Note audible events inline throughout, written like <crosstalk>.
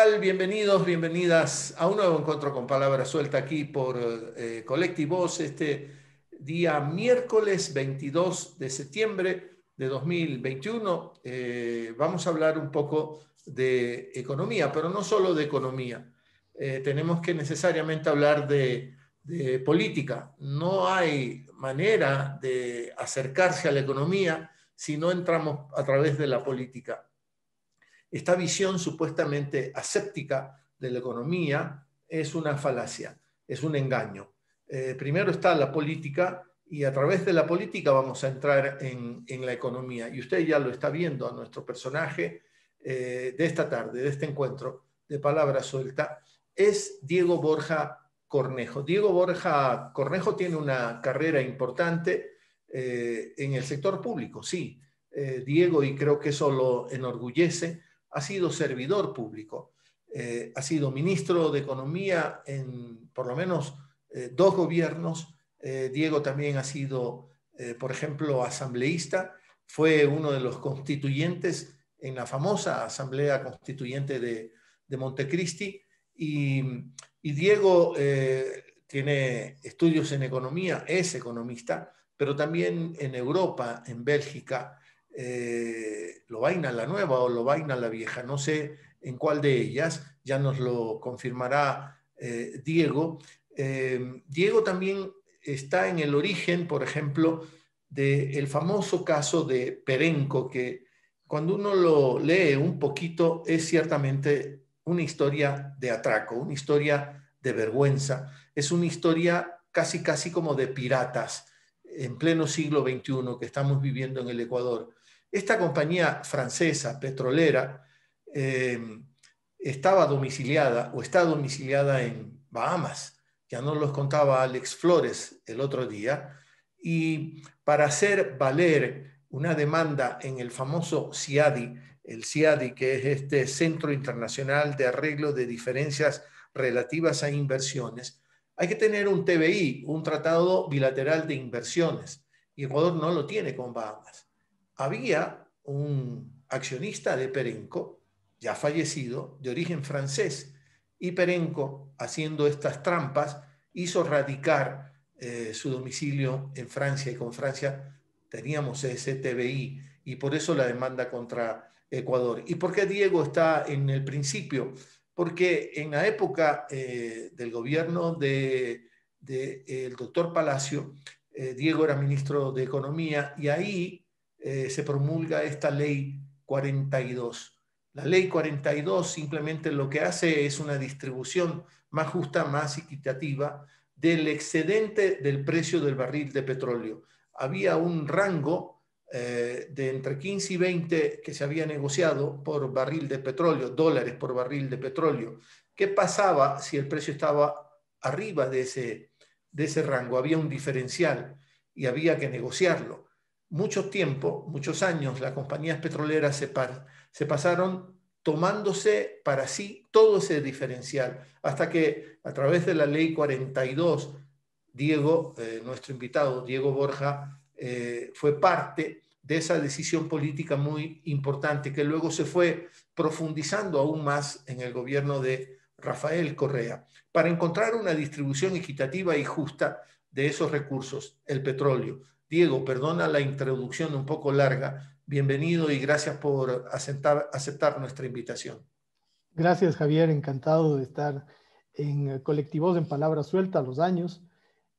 Bienvenidos, bienvenidas a un nuevo encuentro con Palabra Suelta aquí por eh, Colectivos este día miércoles 22 de septiembre de 2021. Eh, vamos a hablar un poco de economía, pero no solo de economía. Eh, tenemos que necesariamente hablar de política. No hay manera de acercarse a la economía si no entramos a través de la política esta visión supuestamente aséptica de la economía es una falacia, es un engaño. Eh, primero está la política y a través de la política vamos a entrar en, la economía. Y usted ya lo está viendo a nuestro personaje eh, de esta tarde, de este encuentro de palabra suelta, es Diego Borja Cornejo. Diego Borja Cornejo tiene una carrera importante eh, en el sector público, sí. Diego, y creo que eso lo enorgullece, ha sido servidor público, eh, ha sido ministro de Economía en por lo menos eh, dos gobiernos. Eh, Diego también ha sido, por ejemplo, asambleísta, fue uno de los constituyentes en la famosa Asamblea Constituyente de, Montecristi. Y, y Diego tiene estudios en economía, es economista, pero también en Europa, en Bélgica, eh, Lobaina la nueva o Lobaina la vieja, no sé en cuál de ellas, ya nos lo confirmará eh, Diego. Eh, Diego también está en el origen, por ejemplo, del famoso caso de Perenco, que cuando uno lo lee un poquito es ciertamente una historia de atraco, una historia de vergüenza, es una historia casi casi como de piratas en pleno siglo XXI que estamos viviendo en el Ecuador. Esta compañía francesa petrolera eh, estaba domiciliada o está domiciliada en Bahamas. Ya nos lo contaba Alex Flores el otro día. Y para hacer valer una demanda en el famoso CIADI, el CIADI, que es este Centro Internacional de Arreglo de Diferencias Relativas a Inversiones, hay que tener un TBI, un Tratado Bilateral de Inversiones, y Ecuador no lo tiene con Bahamas había un accionista de Perenco, ya fallecido, de origen francés, y Perenco, haciendo estas trampas, hizo radicar eh, su domicilio en Francia y con Francia teníamos ese TBI y por eso la demanda contra Ecuador. ¿Y por qué Diego está en el principio? Porque en la época eh, del gobierno del de, el doctor Palacio, eh, Diego era ministro de Economía y ahí eh, se promulga esta ley 42. La ley 42 simplemente lo que hace es una distribución más justa, más equitativa del excedente del precio del barril de petróleo. Había un rango eh, de entre 15 y 20 que se había negociado por barril de petróleo, dólares por barril de petróleo. ¿Qué pasaba si el precio estaba arriba de ese, de ese rango? Había un diferencial y había que negociarlo mucho tiempo, muchos años, las compañías petroleras se, pasaron tomándose para sí todo ese diferencial, hasta que a través de la ley 42, Diego, eh, nuestro invitado, Diego Borja, eh, fue parte de esa decisión política muy importante que luego se fue profundizando aún más en el gobierno de Rafael Correa, para encontrar una distribución equitativa y justa de esos recursos, el petróleo, Diego, perdona la introducción un poco larga. Bienvenido y gracias por aceptar, aceptar nuestra invitación. Gracias, Javier. Encantado de estar en Colectivos en Palabras Sueltas los años.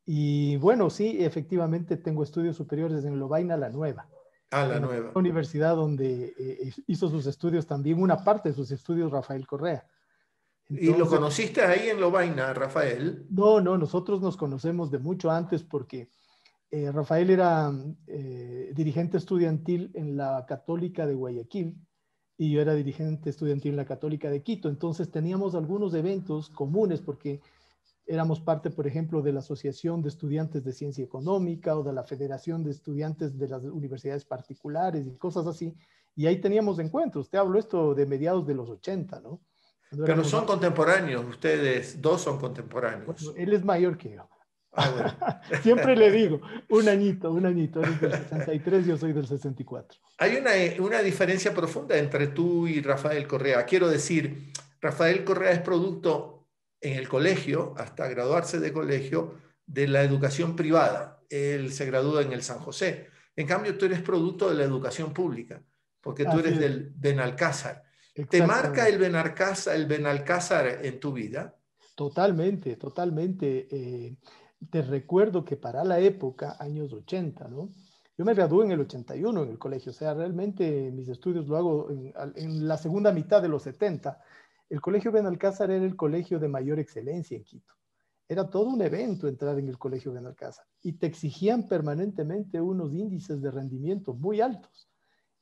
Y bueno, sí, efectivamente tengo estudios superiores en Lobaina La Nueva. Ah, La Nueva. La universidad donde eh, hizo sus estudios también, una parte de sus estudios Rafael Correa. ¿Y lo conociste ahí en Lobaina, Rafael? No, no, nosotros nos conocemos de mucho antes porque eh, Rafael era eh, dirigente estudiantil en la Católica de Guayaquil y yo era dirigente estudiantil en la Católica de Quito. Entonces teníamos algunos eventos comunes porque éramos parte, por ejemplo, de la Asociación de Estudiantes de Ciencia Económica o de la Federación de Estudiantes de las Universidades Particulares y cosas así. Y ahí teníamos encuentros. Te hablo esto de mediados de los 80, ¿no? Pero son contemporáneos, ustedes dos son contemporáneos. él es mayor que yo. Ah, <laughs> Siempre le digo, un añito, un añito, eres del 63, yo soy del 64. Hay una, una, diferencia profunda entre tú y Rafael Correa. Quiero decir, Rafael Correa es producto en el colegio, hasta graduarse de colegio, de la educación privada. Él se gradúa en el San José. En cambio, tú eres producto de la educación pública, porque tú eres del Benalcázar. ¿Te marca el Benalcázar, el Benalcázar en tu vida? Totalmente, totalmente. Eh, te recuerdo que para la época, años 80, ¿no? Yo me gradué en el 81 en el colegio, o sea, realmente mis estudios lo hago en, en la segunda mitad de los 70. El colegio Benalcázar era el colegio de mayor excelencia en Quito. Era todo un evento entrar en el colegio Benalcázar y te exigían permanentemente unos índices de rendimiento muy altos.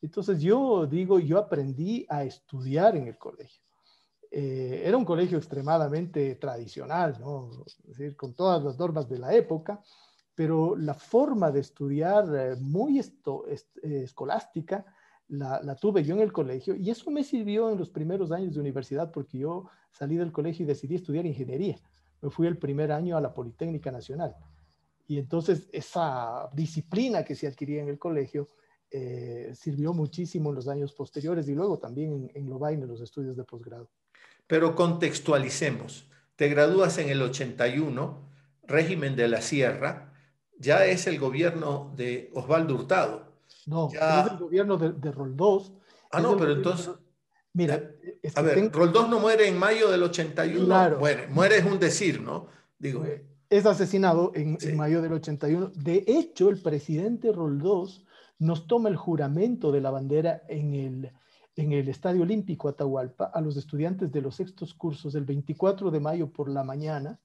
Entonces yo digo, yo aprendí a estudiar en el colegio. Eh, era un colegio extremadamente tradicional, ¿no? es decir, con todas las normas de la época, pero la forma de estudiar eh, muy esto, eh, escolástica la, la, tuve yo en el colegio y eso me sirvió en los primeros años de universidad porque yo salí del colegio y decidí estudiar ingeniería me fui el primer año a la Politécnica Nacional. Y entonces esa disciplina que se adquiría en el colegio eh, sirvió muchísimo en los años posteriores y luego también en, en en los estudios de posgrado. Pero contextualicemos. Te gradúas en el 81, régimen de la Sierra, ya es el gobierno de Osvaldo Hurtado. No, es el gobierno de, de Roldós. Ah, no, pero entonces... Mira, eh, a ver, Roldós no muere en mayo del 81. Claro. Muere, muere es un decir, ¿no? Digo. Es asesinado en, mayo del 81. De hecho, el presidente Roldós nos toma el juramento de la bandera en el, en el Estadio Olímpico Atahualpa a los estudiantes de los sextos cursos el 24 de mayo por la mañana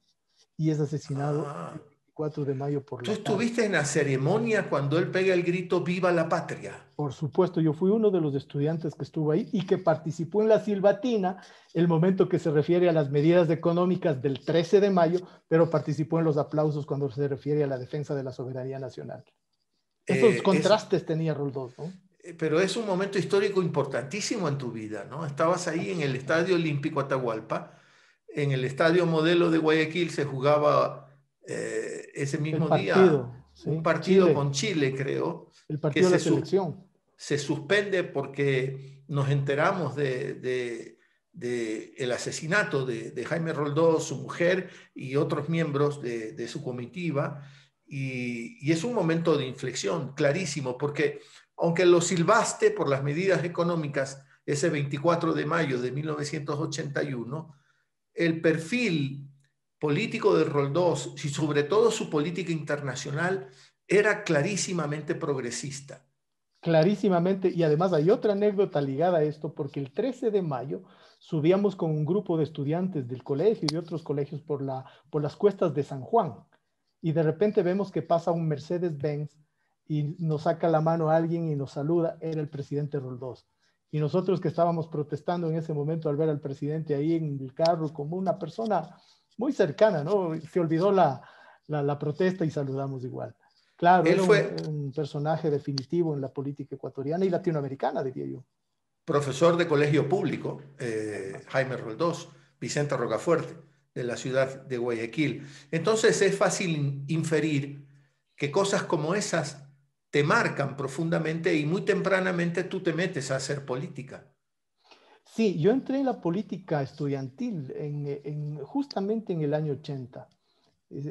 y es asesinado ah. 4 de mayo por la ¿Tú estuviste en la ceremonia cuando él pega el grito Viva la Patria? Por supuesto, yo fui uno de los estudiantes que estuvo ahí y que participó en la silbatina, el momento que se refiere a las medidas económicas del 13 de mayo, pero participó en los aplausos cuando se refiere a la defensa de la soberanía nacional. Esos eh, contrastes tenía Roldós, ¿no? Eh, pero es un momento histórico importantísimo en tu vida, ¿no? Estabas ahí en el Estadio Olímpico Atahualpa, en el Estadio Modelo de Guayaquil se jugaba eh, ese mismo día un partido con Chile, creo. El partido de la selección. Se suspende porque nos enteramos de, el asesinato de, Jaime Roldós, su mujer y otros miembros de, su comitiva. Y, y, es un momento de inflexión clarísimo, porque aunque lo silbaste por las medidas económicas ese 24 de mayo de 1981, el perfil político de Roldós y sobre todo su política internacional era clarísimamente progresista. Clarísimamente, y además hay otra anécdota ligada a esto, porque el 13 de mayo subíamos con un grupo de estudiantes del colegio y de otros colegios por, la, por las cuestas de San Juan, y de repente vemos que pasa un Mercedes-Benz y nos saca la mano a alguien y nos saluda, era el presidente Roldós. Y nosotros que estábamos protestando en ese momento al ver al presidente ahí en el carro como una persona muy cercana, ¿no? Se olvidó la, la, protesta y saludamos igual. Claro, él fue un, personaje definitivo en la política ecuatoriana y latinoamericana, diría yo. Profesor de colegio público, eh, Jaime Roldós, Vicente Rocafuerte, de la ciudad de Guayaquil. Entonces es fácil inferir que cosas como esas te marcan profundamente y muy tempranamente tú te metes a hacer política. Sí, yo entré en la política estudiantil en, justamente en el año 80.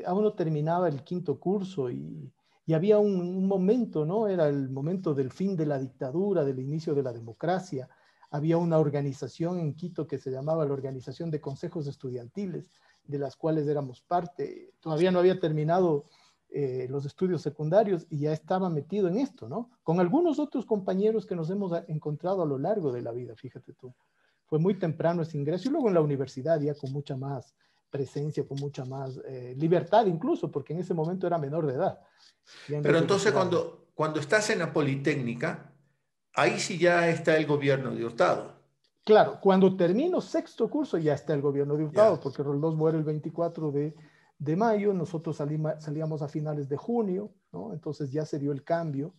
Aún no terminaba el quinto curso y, había un, momento, ¿no? Era el momento del fin de la dictadura, del inicio de la democracia. Había una organización en Quito que se llamaba la Organización de Consejos Estudiantiles, de las cuales éramos parte. Todavía no había terminado eh, los estudios secundarios y ya estaba metido en esto, ¿no? Con algunos otros compañeros que nos hemos encontrado a lo largo de la vida, fíjate tú fue muy temprano ese ingreso y luego en la universidad ya con mucha más presencia, con mucha más eh, libertad incluso, porque en ese momento era menor de edad. Pero entonces cuando, cuando estás en la Politécnica, ahí sí ya está el gobierno de Hurtado. Claro, cuando termino sexto curso ya está el gobierno de Hurtado, porque Roldós muere el 24 de, de mayo, nosotros salíamos a finales de junio, ¿no? entonces ya se dio el cambio,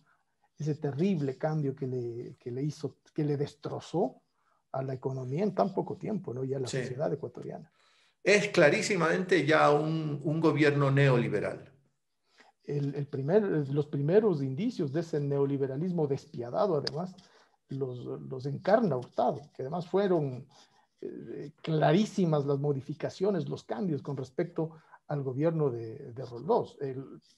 ese terrible cambio que le, que le hizo, que le destrozó a la economía en tan poco tiempo, ¿no? Y a la sociedad ecuatoriana. Es clarísimamente ya un, un gobierno neoliberal. El, el, primer, los primeros indicios de ese neoliberalismo despiadado, además, los, los encarna Hurtado, que además fueron eh, clarísimas las modificaciones, los cambios con respecto al gobierno de, de Roldós.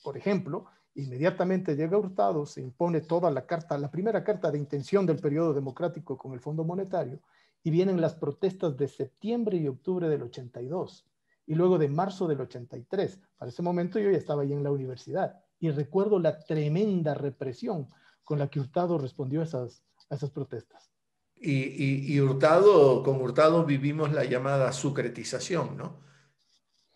por ejemplo, inmediatamente llega Hurtado, se impone toda la carta, la primera carta de intención del periodo democrático con el Fondo Monetario, y vienen las protestas de septiembre y octubre del 82, y luego de marzo del 83. Para ese momento yo ya estaba ahí en la universidad, y recuerdo la tremenda represión con la que Hurtado respondió a esas, esas protestas. Y, y, Hurtado, con Hurtado vivimos la llamada sucretización, ¿no?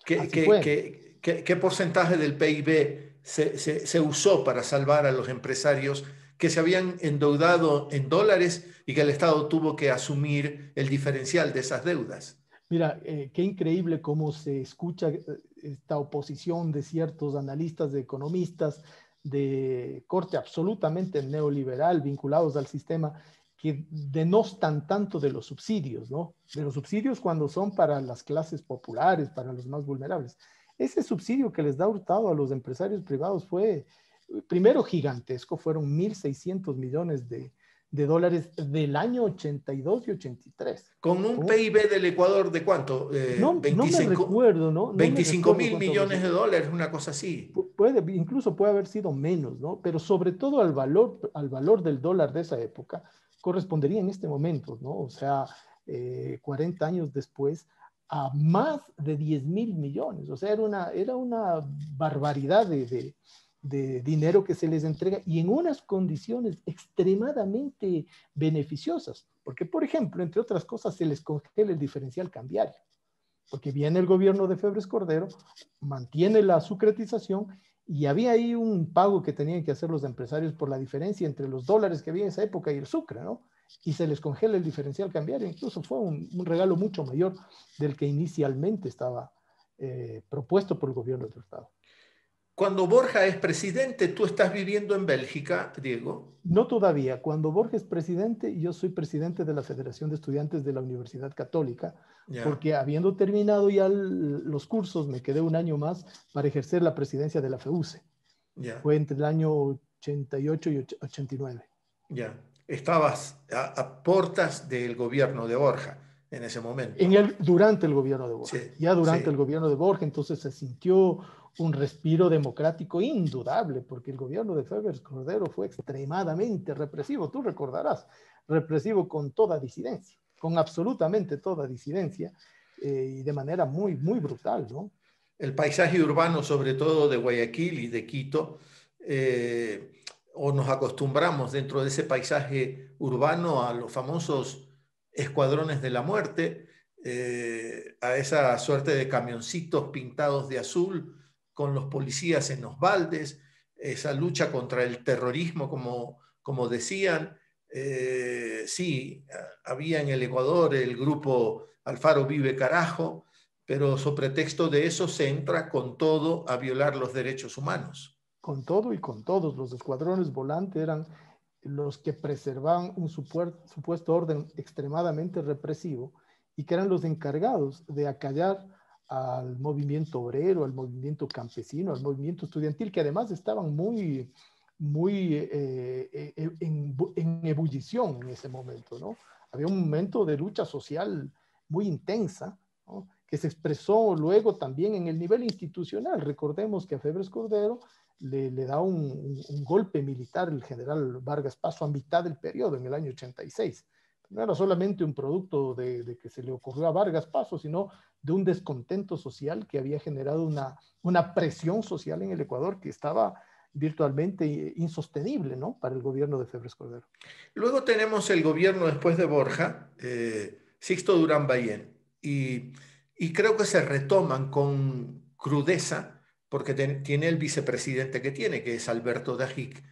¿Qué, qué, qué, qué porcentaje del PIB se, se, se, usó para salvar a los empresarios que se habían endeudado en dólares y que el Estado tuvo que asumir el diferencial de esas deudas? Mira, eh, qué increíble cómo se escucha eh, esta oposición de ciertos analistas, de economistas de corte absolutamente neoliberal vinculados al sistema que denostan tanto de los subsidios, ¿no? De los subsidios cuando son para las clases populares, para los más vulnerables. Ese subsidio que les da Hurtado a los empresarios privados fue, primero, gigantesco, fueron 1.600 millones de, de, dólares del año 82 y 83. Con un PIB del Ecuador de cuánto? Eh, no, 25, no me recuerdo, ¿no? 25 mil millones de dólares, una cosa así. Puede, incluso puede haber sido menos, ¿no? Pero sobre todo al valor, al valor del dólar de esa época, correspondería en este momento, ¿no? O sea, 40 eh, años después, a más de 10 mil millones. O sea, era una, era una barbaridad de, de, dinero que se les entrega y en unas condiciones extremadamente beneficiosas. Porque, por ejemplo, entre otras cosas, se les congela el diferencial cambiario. Porque viene el gobierno de Febres Cordero, mantiene la sucretización y había ahí un pago que tenían que hacer los empresarios por la diferencia entre los dólares que había en esa época y el sucre, ¿no? Y se les congela el diferencial cambiario. Incluso fue un, regalo mucho mayor del que inicialmente estaba eh, propuesto por el gobierno del Estado. Cuando Borja es presidente, ¿tú estás viviendo en Bélgica, Diego? No todavía. Cuando Borja es presidente, yo soy presidente de la Federación de Estudiantes de la Universidad Católica, porque habiendo terminado ya los cursos, me quedé un año más para ejercer la presidencia de la FEUCE. Fue entre el año 88 y 89. Ya, estabas a, a portas del gobierno de Borja en ese momento. En el, durante el gobierno de Borja. ya durante el gobierno de Borja, entonces se sintió un respiro democrático indudable, porque el gobierno de Febres Cordero fue extremadamente represivo, tú recordarás, represivo con toda disidencia, con absolutamente toda disidencia eh, y de manera muy, muy brutal, ¿no? El paisaje urbano, sobre todo de Guayaquil y de Quito, eh, o nos acostumbramos dentro de ese paisaje urbano a los famosos escuadrones de la muerte, eh, a esa suerte de camioncitos pintados de azul con los policías en los baldes, esa lucha contra el terrorismo, como, como decían. Eh, sí, había en el Ecuador el grupo Alfaro Vive Carajo, pero sobre pretexto de eso se entra con todo a violar los derechos humanos. Con todo y con todos. Los escuadrones volantes eran los que preservaban un supuesto orden extremadamente represivo y que eran los encargados de acallar al movimiento obrero, al movimiento campesino, al movimiento estudiantil, que además estaban muy, muy eh, eh, en, en, ebullición en ese momento, ¿no? Había un momento de lucha social muy intensa, que se expresó luego también en el nivel institucional. Recordemos que a Febres Cordero le, da un, golpe militar el general Vargas Paso a mitad del periodo, en el año 86. No era solamente un producto de, que se le ocurrió a Vargas Paso, sino de un descontento social que había generado una, una presión social en el Ecuador que estaba virtualmente insostenible ¿no? para el gobierno de Febres Cordero. Luego tenemos el gobierno después de Borja, eh, Sixto Durán Bayén, y, y, creo que se retoman con crudeza, porque tiene el vicepresidente que tiene, que es Alberto Dajic,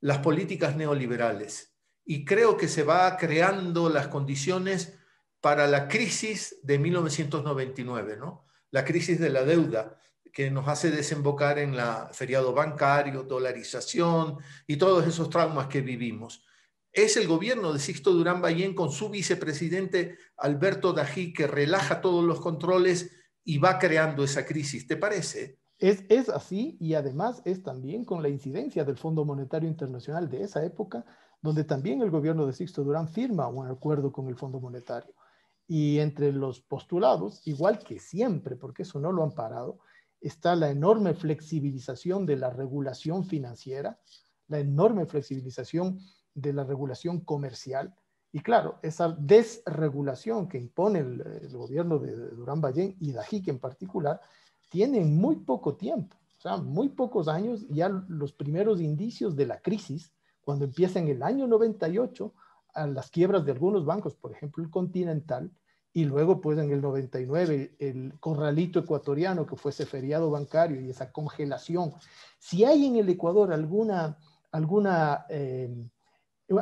las políticas neoliberales. Y creo que se va creando las condiciones para la crisis de 1999, ¿no? La crisis de la deuda que nos hace desembocar en la feriado bancario, dolarización y todos esos traumas que vivimos. Es el gobierno de Sixto Durán Ballén con su vicepresidente Alberto Dají que relaja todos los controles y va creando esa crisis, ¿te parece? Es, es así y además es también con la incidencia del Fondo Monetario Internacional de esa época, donde también el gobierno de Sixto Durán firma un acuerdo con el Fondo Monetario Y entre los postulados, igual que siempre, porque eso no lo han parado, está la enorme flexibilización de la regulación financiera, la enorme flexibilización de la regulación comercial. Y claro, esa desregulación que impone el, gobierno de Durán Ballén y Dajique en particular, tiene muy poco tiempo, o sea, muy pocos años, ya los primeros indicios de la crisis, cuando empieza en el año 98, a las quiebras de algunos bancos, por ejemplo el Continental, y luego pues en el 99 el corralito ecuatoriano que fue ese feriado bancario y esa congelación. Si hay en el Ecuador alguna, alguna, eh,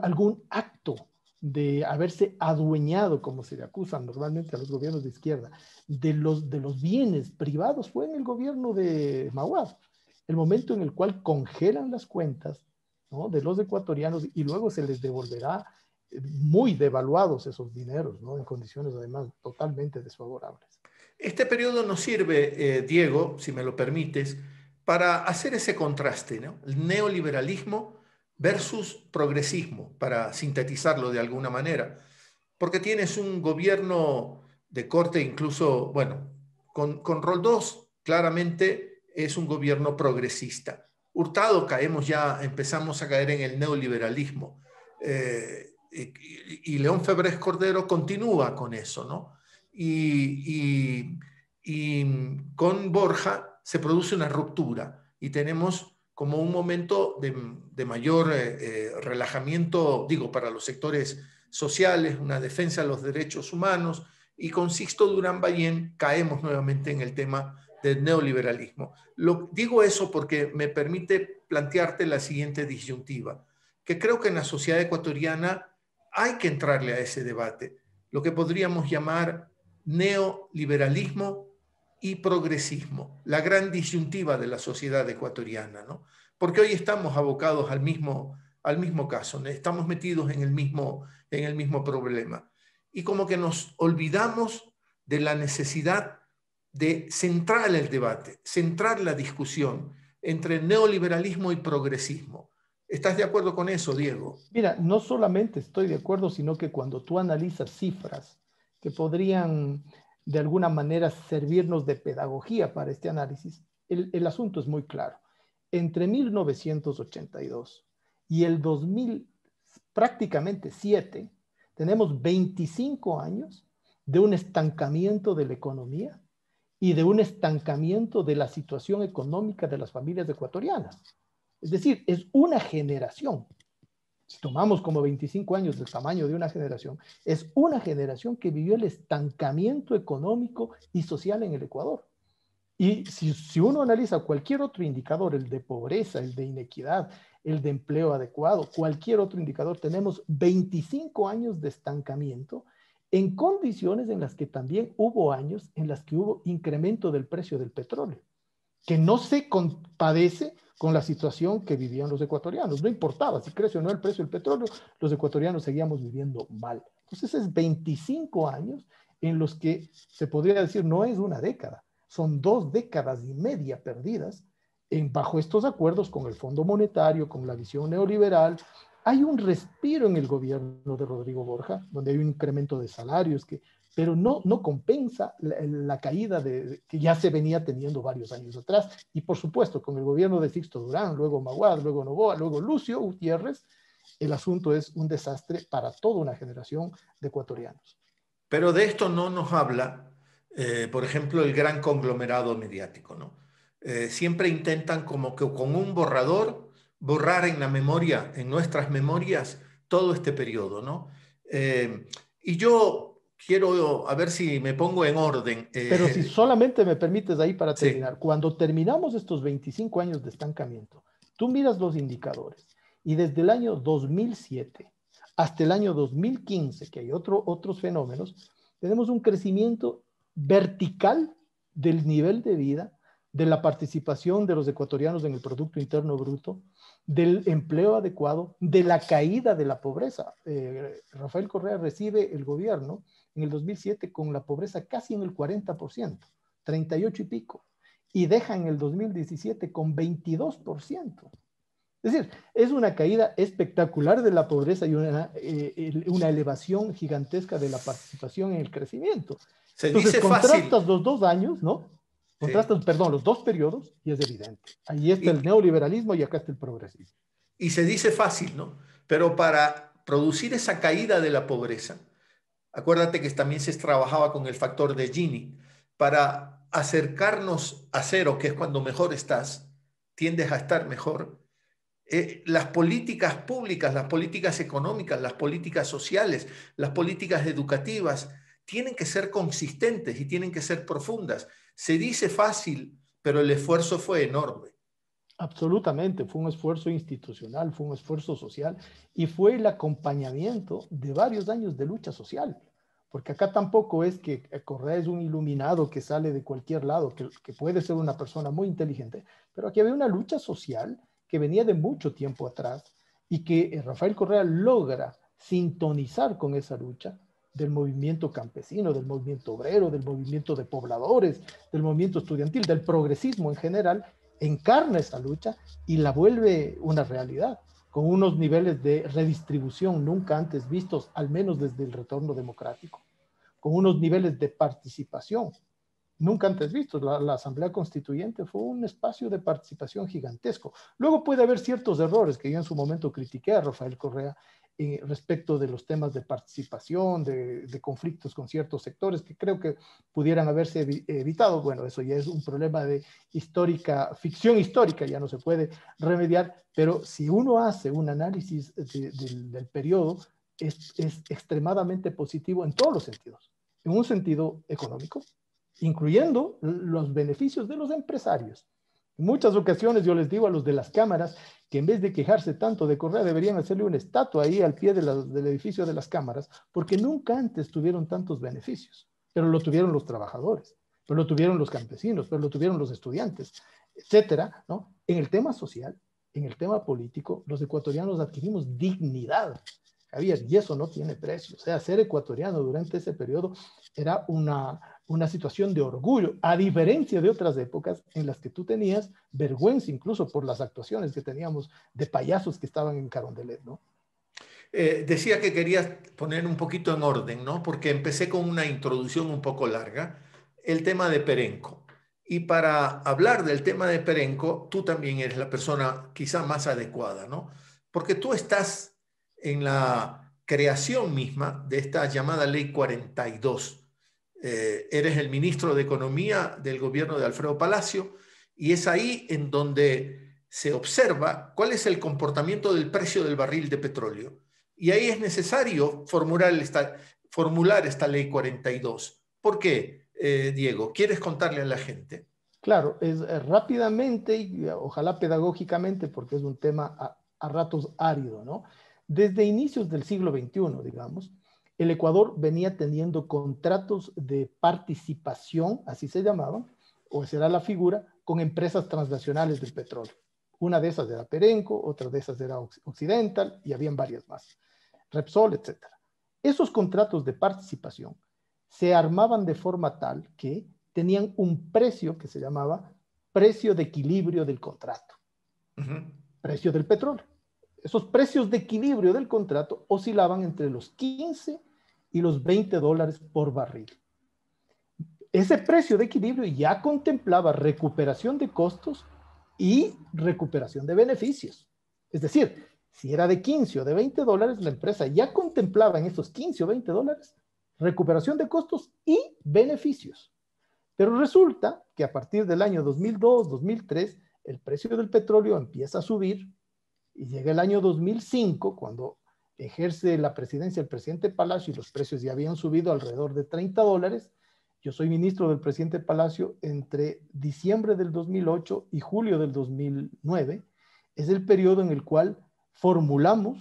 algún acto de haberse adueñado, como se le acusan normalmente a los gobiernos de izquierda, de los, de los bienes privados, fue en el gobierno de Maguad, el momento en el cual congelan las cuentas de los ecuatorianos y luego se les devolverá muy devaluados esos dineros, ¿no? En condiciones además totalmente desfavorables. Este periodo nos sirve, eh, Diego, si me lo permites, para hacer ese contraste, ¿no? El neoliberalismo versus progresismo, para sintetizarlo de alguna manera, porque tienes un gobierno de corte incluso, bueno, con, con Roldós claramente es un gobierno progresista. Hurtado caemos ya, empezamos a caer en el neoliberalismo. Eh, y, León Febres Cordero continúa con eso, ¿no? Y, con Borja se produce una ruptura y tenemos como un momento de, mayor eh, eh, relajamiento, digo, para los sectores sociales, una defensa de los derechos humanos, y con Sixto Durán Ballén caemos nuevamente en el tema del neoliberalismo. Lo, digo eso porque me permite plantearte la siguiente disyuntiva, que creo que en la sociedad ecuatoriana hay que entrarle a ese debate, lo que podríamos llamar neoliberalismo y progresismo, la gran disyuntiva de la sociedad ecuatoriana, ¿no? Porque hoy estamos abocados al mismo, al mismo caso, estamos metidos en el mismo, en el mismo problema. Y como que nos olvidamos de la necesidad de centrar el debate, centrar la discusión entre neoliberalismo y progresismo. ¿Estás de acuerdo con eso, Diego? Mira, no solamente estoy de acuerdo, sino que cuando tú analizas cifras que podrían de alguna manera servirnos de pedagogía para este análisis, el, asunto es muy claro. Entre 1982 y el 2000, prácticamente 7, tenemos 25 años de un estancamiento de la economía y de un estancamiento de la situación económica de las familias ecuatorianas. Es decir, es una generación. Si tomamos como 25 años del tamaño de una generación, es una generación que vivió el estancamiento económico y social en el Ecuador. Y si, si, uno analiza cualquier otro indicador, el de pobreza, el de inequidad, el de empleo adecuado, cualquier otro indicador, tenemos 25 años de estancamiento en condiciones en las que también hubo años en las que hubo incremento del precio del petróleo, que no se compadece con la situación que vivían los ecuatorianos. No importaba si creció o no el precio del petróleo, los ecuatorianos seguíamos viviendo mal. Entonces es 25 años en los que se podría decir no es una década, son dos décadas y media perdidas en, bajo estos acuerdos con el Fondo Monetario, con la visión neoliberal. Hay un respiro en el gobierno de Rodrigo Borja, donde hay un incremento de salarios que pero no, no compensa la, caída de, que ya se venía teniendo varios años atrás. Y por supuesto, con el gobierno de Sixto Durán, luego Maguad, luego Novoa, luego Lucio Gutiérrez, el asunto es un desastre para toda una generación de ecuatorianos. Pero de esto no nos habla, eh, por ejemplo, el gran conglomerado mediático, ¿no? Eh, siempre intentan como que con un borrador borrar en la memoria, en nuestras memorias, todo este periodo, ¿no? Eh, y yo quiero a ver si me pongo en orden. Eh, Pero si solamente me permites ahí para terminar, cuando terminamos estos 25 años de estancamiento, tú miras los indicadores y desde el año 2007 hasta el año 2015, que hay otro, otros fenómenos, tenemos un crecimiento vertical del nivel de vida, de la participación de los ecuatorianos en el Producto Interno Bruto, del empleo adecuado, de la caída de la pobreza. Eh, Rafael Correa recibe el gobierno en el 2007 con la pobreza casi en el 40%, 38 y pico, y deja en el 2017 con 22%. Es decir, es una caída espectacular de la pobreza y una, eh, una elevación gigantesca de la participación en el crecimiento. Se Entonces, dice contrastas los dos años, ¿no? Contrastas, perdón, los dos periodos y es evidente. Ahí está el neoliberalismo y acá está el progresismo. Y se dice fácil, ¿no? Pero para producir esa caída de la pobreza, acuérdate que también se trabajaba con el factor de Gini, para acercarnos a cero, que es cuando mejor estás, tiendes a estar mejor, eh, las políticas públicas, las políticas económicas, las políticas sociales, las políticas educativas, tienen que ser consistentes y tienen que ser profundas. Se dice fácil, pero el esfuerzo fue enorme. Absolutamente, fue un esfuerzo institucional, fue un esfuerzo social y fue el acompañamiento de varios años de lucha social. Porque acá tampoco es que Correa es un iluminado que sale de cualquier lado, que, que puede ser una persona muy inteligente, pero aquí había una lucha social que venía de mucho tiempo atrás y que eh, Rafael Correa logra sintonizar con esa lucha del movimiento campesino, del movimiento obrero, del movimiento de pobladores, del movimiento estudiantil, del progresismo en general, encarna esa lucha y la vuelve una realidad, con unos niveles de redistribución nunca antes vistos, al menos desde el retorno democrático, con unos niveles de participación nunca antes vistos. La, Asamblea Constituyente fue un espacio de participación gigantesco. Luego puede haber ciertos errores que yo en su momento critiqué a Rafael Correa eh, respecto de los temas de participación, de, conflictos con ciertos sectores que creo que pudieran haberse evitado. Bueno, eso ya es un problema de histórica, ficción histórica, ya no se puede remediar, pero si uno hace un análisis del periodo, es, es extremadamente positivo en todos los sentidos. En un sentido económico, incluyendo los beneficios de los empresarios. En muchas ocasiones yo les digo a los de las cámaras que en vez de quejarse tanto de Correa deberían hacerle una estatua ahí al pie del edificio de las cámaras, porque nunca antes tuvieron tantos beneficios, pero lo tuvieron los trabajadores, pero lo tuvieron los campesinos, pero lo tuvieron los estudiantes, etcétera, ¿no? En el tema social, en el tema político, los ecuatorianos adquirimos dignidad. Javier, y eso no tiene precio. O sea, ser ecuatoriano durante ese periodo era una, una situación de orgullo, a diferencia de otras épocas en las que tú tenías vergüenza incluso por las actuaciones que teníamos de payasos que estaban en Carondelet, ¿no? Eh, decía que quería poner un poquito en orden, ¿no? Porque empecé con una introducción un poco larga, el tema de Perenco. Y para hablar del tema de Perenco, tú también eres la persona quizá más adecuada, ¿no? Porque tú estás en la creación misma de esta llamada Ley 42 eh, eres el ministro de Economía del gobierno de Alfredo Palacio y es ahí en donde se observa cuál es el comportamiento del precio del barril de petróleo. Y ahí es necesario formular esta, formular esta ley 42. ¿Por qué, eh, Diego? ¿Quieres contarle a la gente? Claro, es rápidamente y ojalá pedagógicamente, porque es un tema a, a ratos árido, ¿no? Desde inicios del siglo XXI, digamos, el Ecuador venía teniendo contratos de participación, así se llamaban, o esa era la figura, con empresas transnacionales del petróleo. Una de esas era Perenco, otra de esas era Occidental y habían varias más, Repsol, etc. Esos contratos de participación se armaban de forma tal que tenían un precio que se llamaba precio de equilibrio del contrato, precio del petróleo. Esos precios de equilibrio del contrato oscilaban entre los 15 y los 20 dólares por barril. Ese precio de equilibrio ya contemplaba recuperación de costos y recuperación de beneficios. Es decir, si era de 15 o de 20 dólares, la empresa ya contemplaba en esos 15 o 20 dólares recuperación de costos y beneficios. Pero resulta que a partir del año 2002, 2003, el precio del petróleo empieza a subir y llega el año 2005, cuando ejerce la presidencia el presidente Palacio y los precios ya habían subido alrededor de 30 dólares. Yo soy ministro del presidente Palacio entre diciembre del 2008 y julio del 2009. Es el periodo en el cual formulamos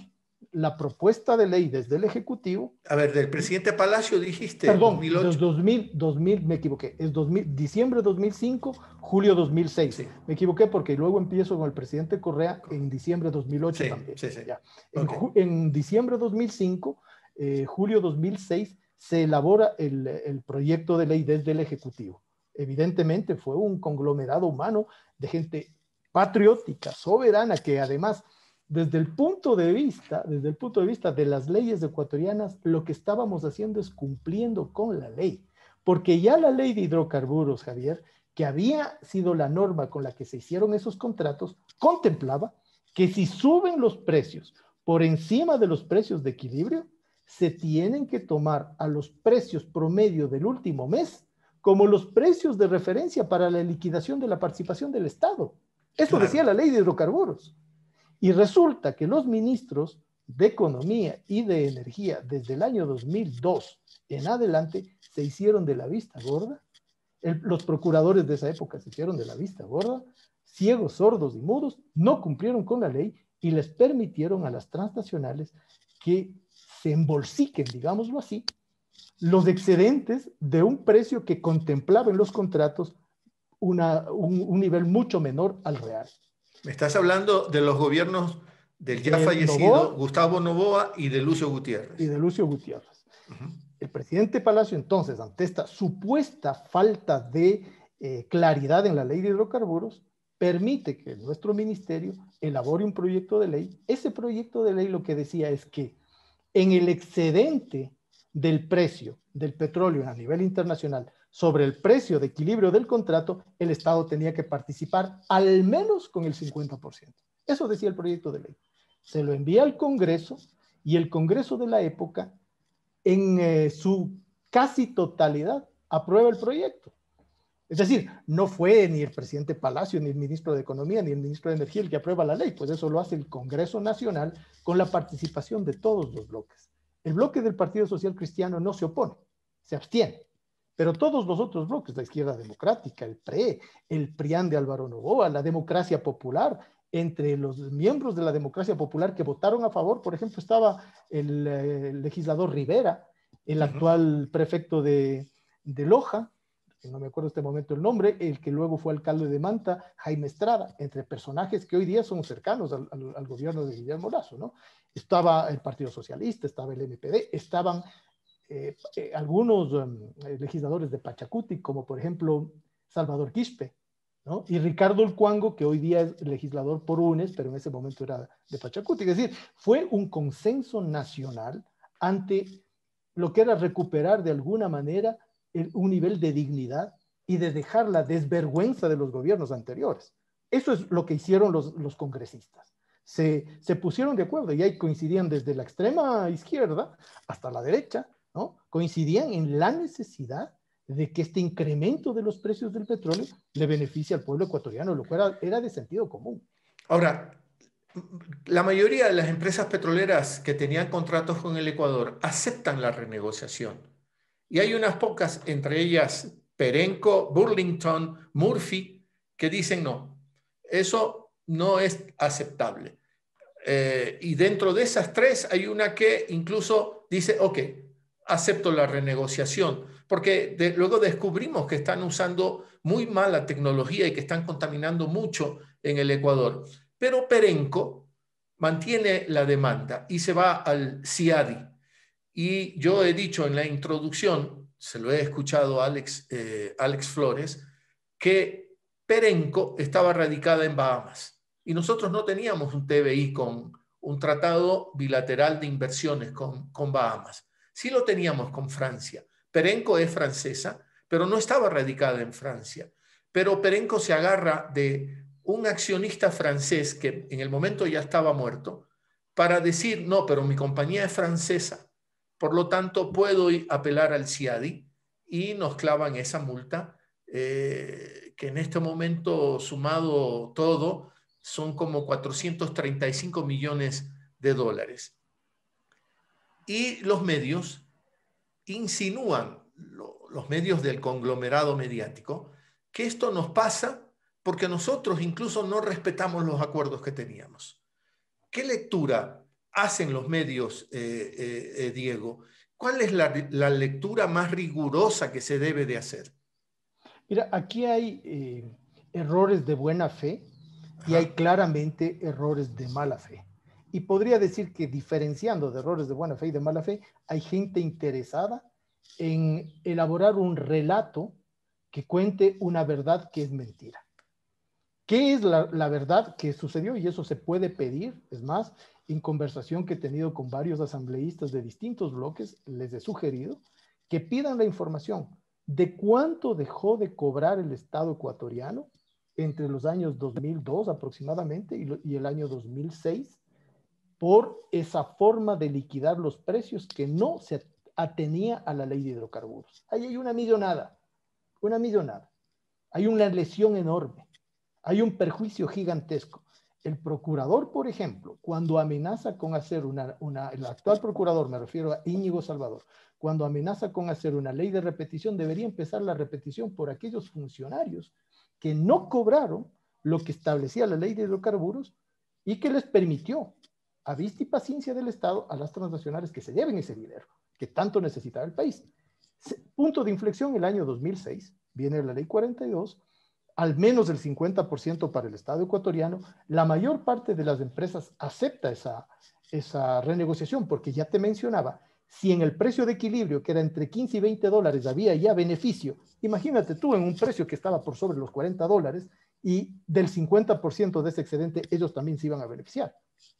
la propuesta de ley desde el Ejecutivo. A ver, del presidente Palacio dijiste. Perdón, 2008. 2000, 2000, me equivoqué. Es 2000, diciembre 2005, julio 2006. Me equivoqué porque luego empiezo con el presidente Correa en diciembre 2008 también. Sí, sí. Ya. En, en, diciembre 2005, eh, julio 2006, se elabora el, el proyecto de ley desde el Ejecutivo. Evidentemente fue un conglomerado humano de gente patriótica, soberana, que además, desde el punto de vista, desde el punto de vista de las leyes ecuatorianas, lo que estábamos haciendo es cumpliendo con la ley, porque ya la ley de hidrocarburos, Javier, que había sido la norma con la que se hicieron esos contratos, contemplaba que si suben los precios por encima de los precios de equilibrio, se tienen que tomar a los precios promedio del último mes como los precios de referencia para la liquidación de la participación del Estado. Eso decía la ley de hidrocarburos. Y resulta que los ministros de Economía y de Energía desde el año 2002 en adelante se hicieron de la vista gorda. los procuradores de esa época se hicieron de la vista gorda, ciegos, sordos y mudos, no cumplieron con la ley y les permitieron a las transnacionales que se embolsiquen, digámoslo así, los excedentes de un precio que contemplaba en los contratos un, nivel mucho menor al real. Me estás hablando de los gobiernos del ya fallecido Gustavo Novoa y de Lucio Gutiérrez. Y de Lucio Gutiérrez. El presidente Palacio entonces, ante esta supuesta falta de eh, claridad en la ley de hidrocarburos, permite que nuestro ministerio elabore un proyecto de ley. Ese proyecto de ley lo que decía es que en el excedente del precio del petróleo a nivel internacional sobre el precio de equilibrio del contrato, el Estado tenía que participar al menos con el 50%. Eso decía el proyecto de ley. Se lo envía al Congreso y el Congreso de la época, en eh, su casi totalidad, aprueba el proyecto. Es decir, no fue ni el presidente Palacio, ni el ministro de Economía, ni el ministro de Energía el que aprueba la ley, pues eso lo hace el Congreso Nacional con la participación de todos los bloques. El bloque del Partido Social Cristiano no se opone, se abstiene, pero todos los otros bloques, la izquierda democrática, el PRE, el PRIAN de Álvaro Novoa, la democracia popular, entre los miembros de la democracia popular que votaron a favor, por ejemplo, estaba el, eh, legislador Rivera, el actual prefecto de, de Loja, no me acuerdo en este momento el nombre, el que luego fue alcalde de Manta, Jaime Estrada, entre personajes que hoy día son cercanos al, gobierno de Guillermo Lazo, ¿no? Estaba el Partido Socialista, estaba el MPD, estaban eh, eh, algunos um, eh, legisladores de Pachacuti, como por ejemplo Salvador Quispe, ¿no? Y Ricardo El Cuango, que hoy día es legislador por UNES, pero en ese momento era de Pachacuti. Es decir, fue un consenso nacional ante lo que era recuperar de alguna manera un nivel de dignidad y de dejar la desvergüenza de los gobiernos anteriores. Eso es lo que hicieron los, congresistas. Se, pusieron de acuerdo y ahí coincidían desde la extrema izquierda hasta la derecha, ¿no? Coincidían en la necesidad de que este incremento de los precios del petróleo le beneficie al pueblo ecuatoriano, lo cual era de sentido común. Ahora, la mayoría de las empresas petroleras que tenían contratos con el Ecuador aceptan la renegociación y hay unas pocas, entre ellas Perenco, Burlington, Murphy, que dicen no, eso no es aceptable. Eh, y dentro de esas tres hay una que incluso dice, ok, acepto la renegociación, porque luego descubrimos que están usando muy mala tecnología y que están contaminando mucho en el Ecuador. Pero Perenco mantiene la demanda y se va al CIADI, y yo he dicho en la introducción, se lo he escuchado a Alex, eh, Alex Flores, que Perenco estaba radicada en Bahamas y nosotros no teníamos un TBI con un tratado bilateral de inversiones con, con Bahamas. Sí lo teníamos con Francia. Perenco es francesa, pero no estaba radicada en Francia. Pero Perenco se agarra de un accionista francés que en el momento ya estaba muerto para decir, no, pero mi compañía es francesa por lo tanto, puedo apelar al CIADI y nos clavan esa multa, eh, que en este momento, sumado todo, son como 435 millones de dólares. Y los medios insinúan, los medios del conglomerado mediático, que esto nos pasa porque nosotros incluso no respetamos los acuerdos que teníamos. ¿Qué lectura hacen los medios, eh, eh, eh, Diego? ¿Cuál es la, lectura más rigurosa que se debe de hacer? Mira, aquí hay errores de buena fe y hay claramente errores de mala fe. Y podría decir que diferenciando de errores de buena fe y de mala fe, hay gente interesada en elaborar un relato que cuente una verdad que es mentira. ¿Qué es la, verdad que sucedió? Y eso se puede pedir. Es más, en conversación que he tenido con varios asambleístas de distintos bloques, les he sugerido que pidan la información de cuánto dejó de cobrar el Estado ecuatoriano entre los años 2002 aproximadamente y, y el año 2006 por esa forma de liquidar los precios que no se atenía a la ley de hidrocarburos. Ahí hay una millonada, una millonada. Hay una lesión enorme, hay un perjuicio gigantesco. El procurador, por ejemplo, cuando amenaza con hacer una, una, el actual procurador, me refiero a Íñigo Salvador, cuando amenaza con hacer una ley de repetición, debería empezar la repetición por aquellos funcionarios que no cobraron lo que establecía la ley de hidrocarburos y que les permitió, a vista y paciencia del Estado, a las transnacionales que se lleven ese dinero que tanto necesitaba el país. Punto de inflexión el año 2006, viene la ley 42, al menos el 50% para el Estado ecuatoriano, la mayor parte de las empresas acepta esa, esa renegociación, porque ya te mencionaba, si en el precio de equilibrio, que era entre 15 y 20 dólares, había ya beneficio, imagínate tú en un precio que estaba por sobre los 40 dólares y del 50% de ese excedente ellos también se iban a beneficiar,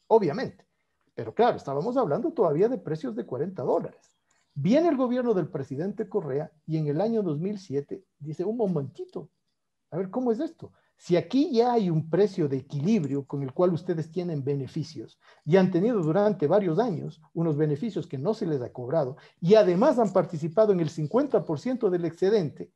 obviamente. Pero claro, estábamos hablando todavía de precios de 40 dólares. Viene el gobierno del presidente Correa y en el año 2007 dice, un momentito, a ver, ¿cómo es esto? Si aquí ya hay un precio de equilibrio con el cual ustedes tienen beneficios y han tenido durante varios años unos beneficios que no se les ha cobrado y además han participado en el 50% del excedente,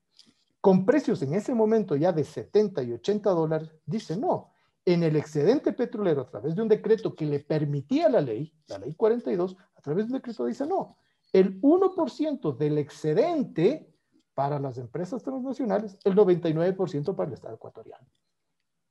con precios en ese momento ya de 70 y 80 dólares, dice no, en el excedente petrolero a través de un decreto que le permitía la ley, la ley 42, a través de un decreto dice no, el 1% del excedente para las empresas transnacionales, el 99% para el Estado ecuatoriano.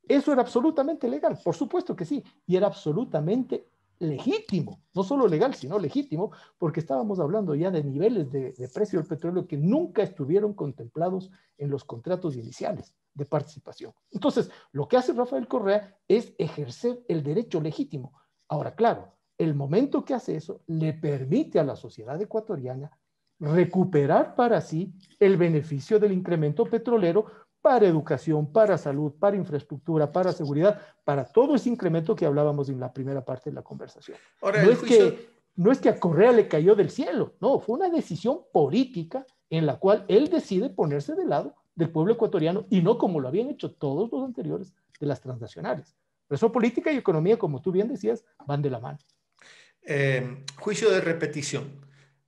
Eso era absolutamente legal, por supuesto que sí, y era absolutamente legítimo, no solo legal, sino legítimo, porque estábamos hablando ya de niveles de, de, precio del petróleo que nunca estuvieron contemplados en los contratos iniciales de participación. Entonces, lo que hace Rafael Correa es ejercer el derecho legítimo. Ahora, claro, el momento que hace eso le permite a la sociedad ecuatoriana recuperar para sí el beneficio del incremento petrolero para educación, para salud, para infraestructura, para seguridad, para todo ese incremento que hablábamos en la primera parte de la conversación. Ahora, no, es que, no es que a Correa le cayó del cielo, no, fue una decisión política en la cual él decide ponerse del lado del pueblo ecuatoriano y no como lo habían hecho todos los anteriores de las transnacionales. Por eso política y economía, como tú bien decías, van de la mano. Eh, juicio de repetición.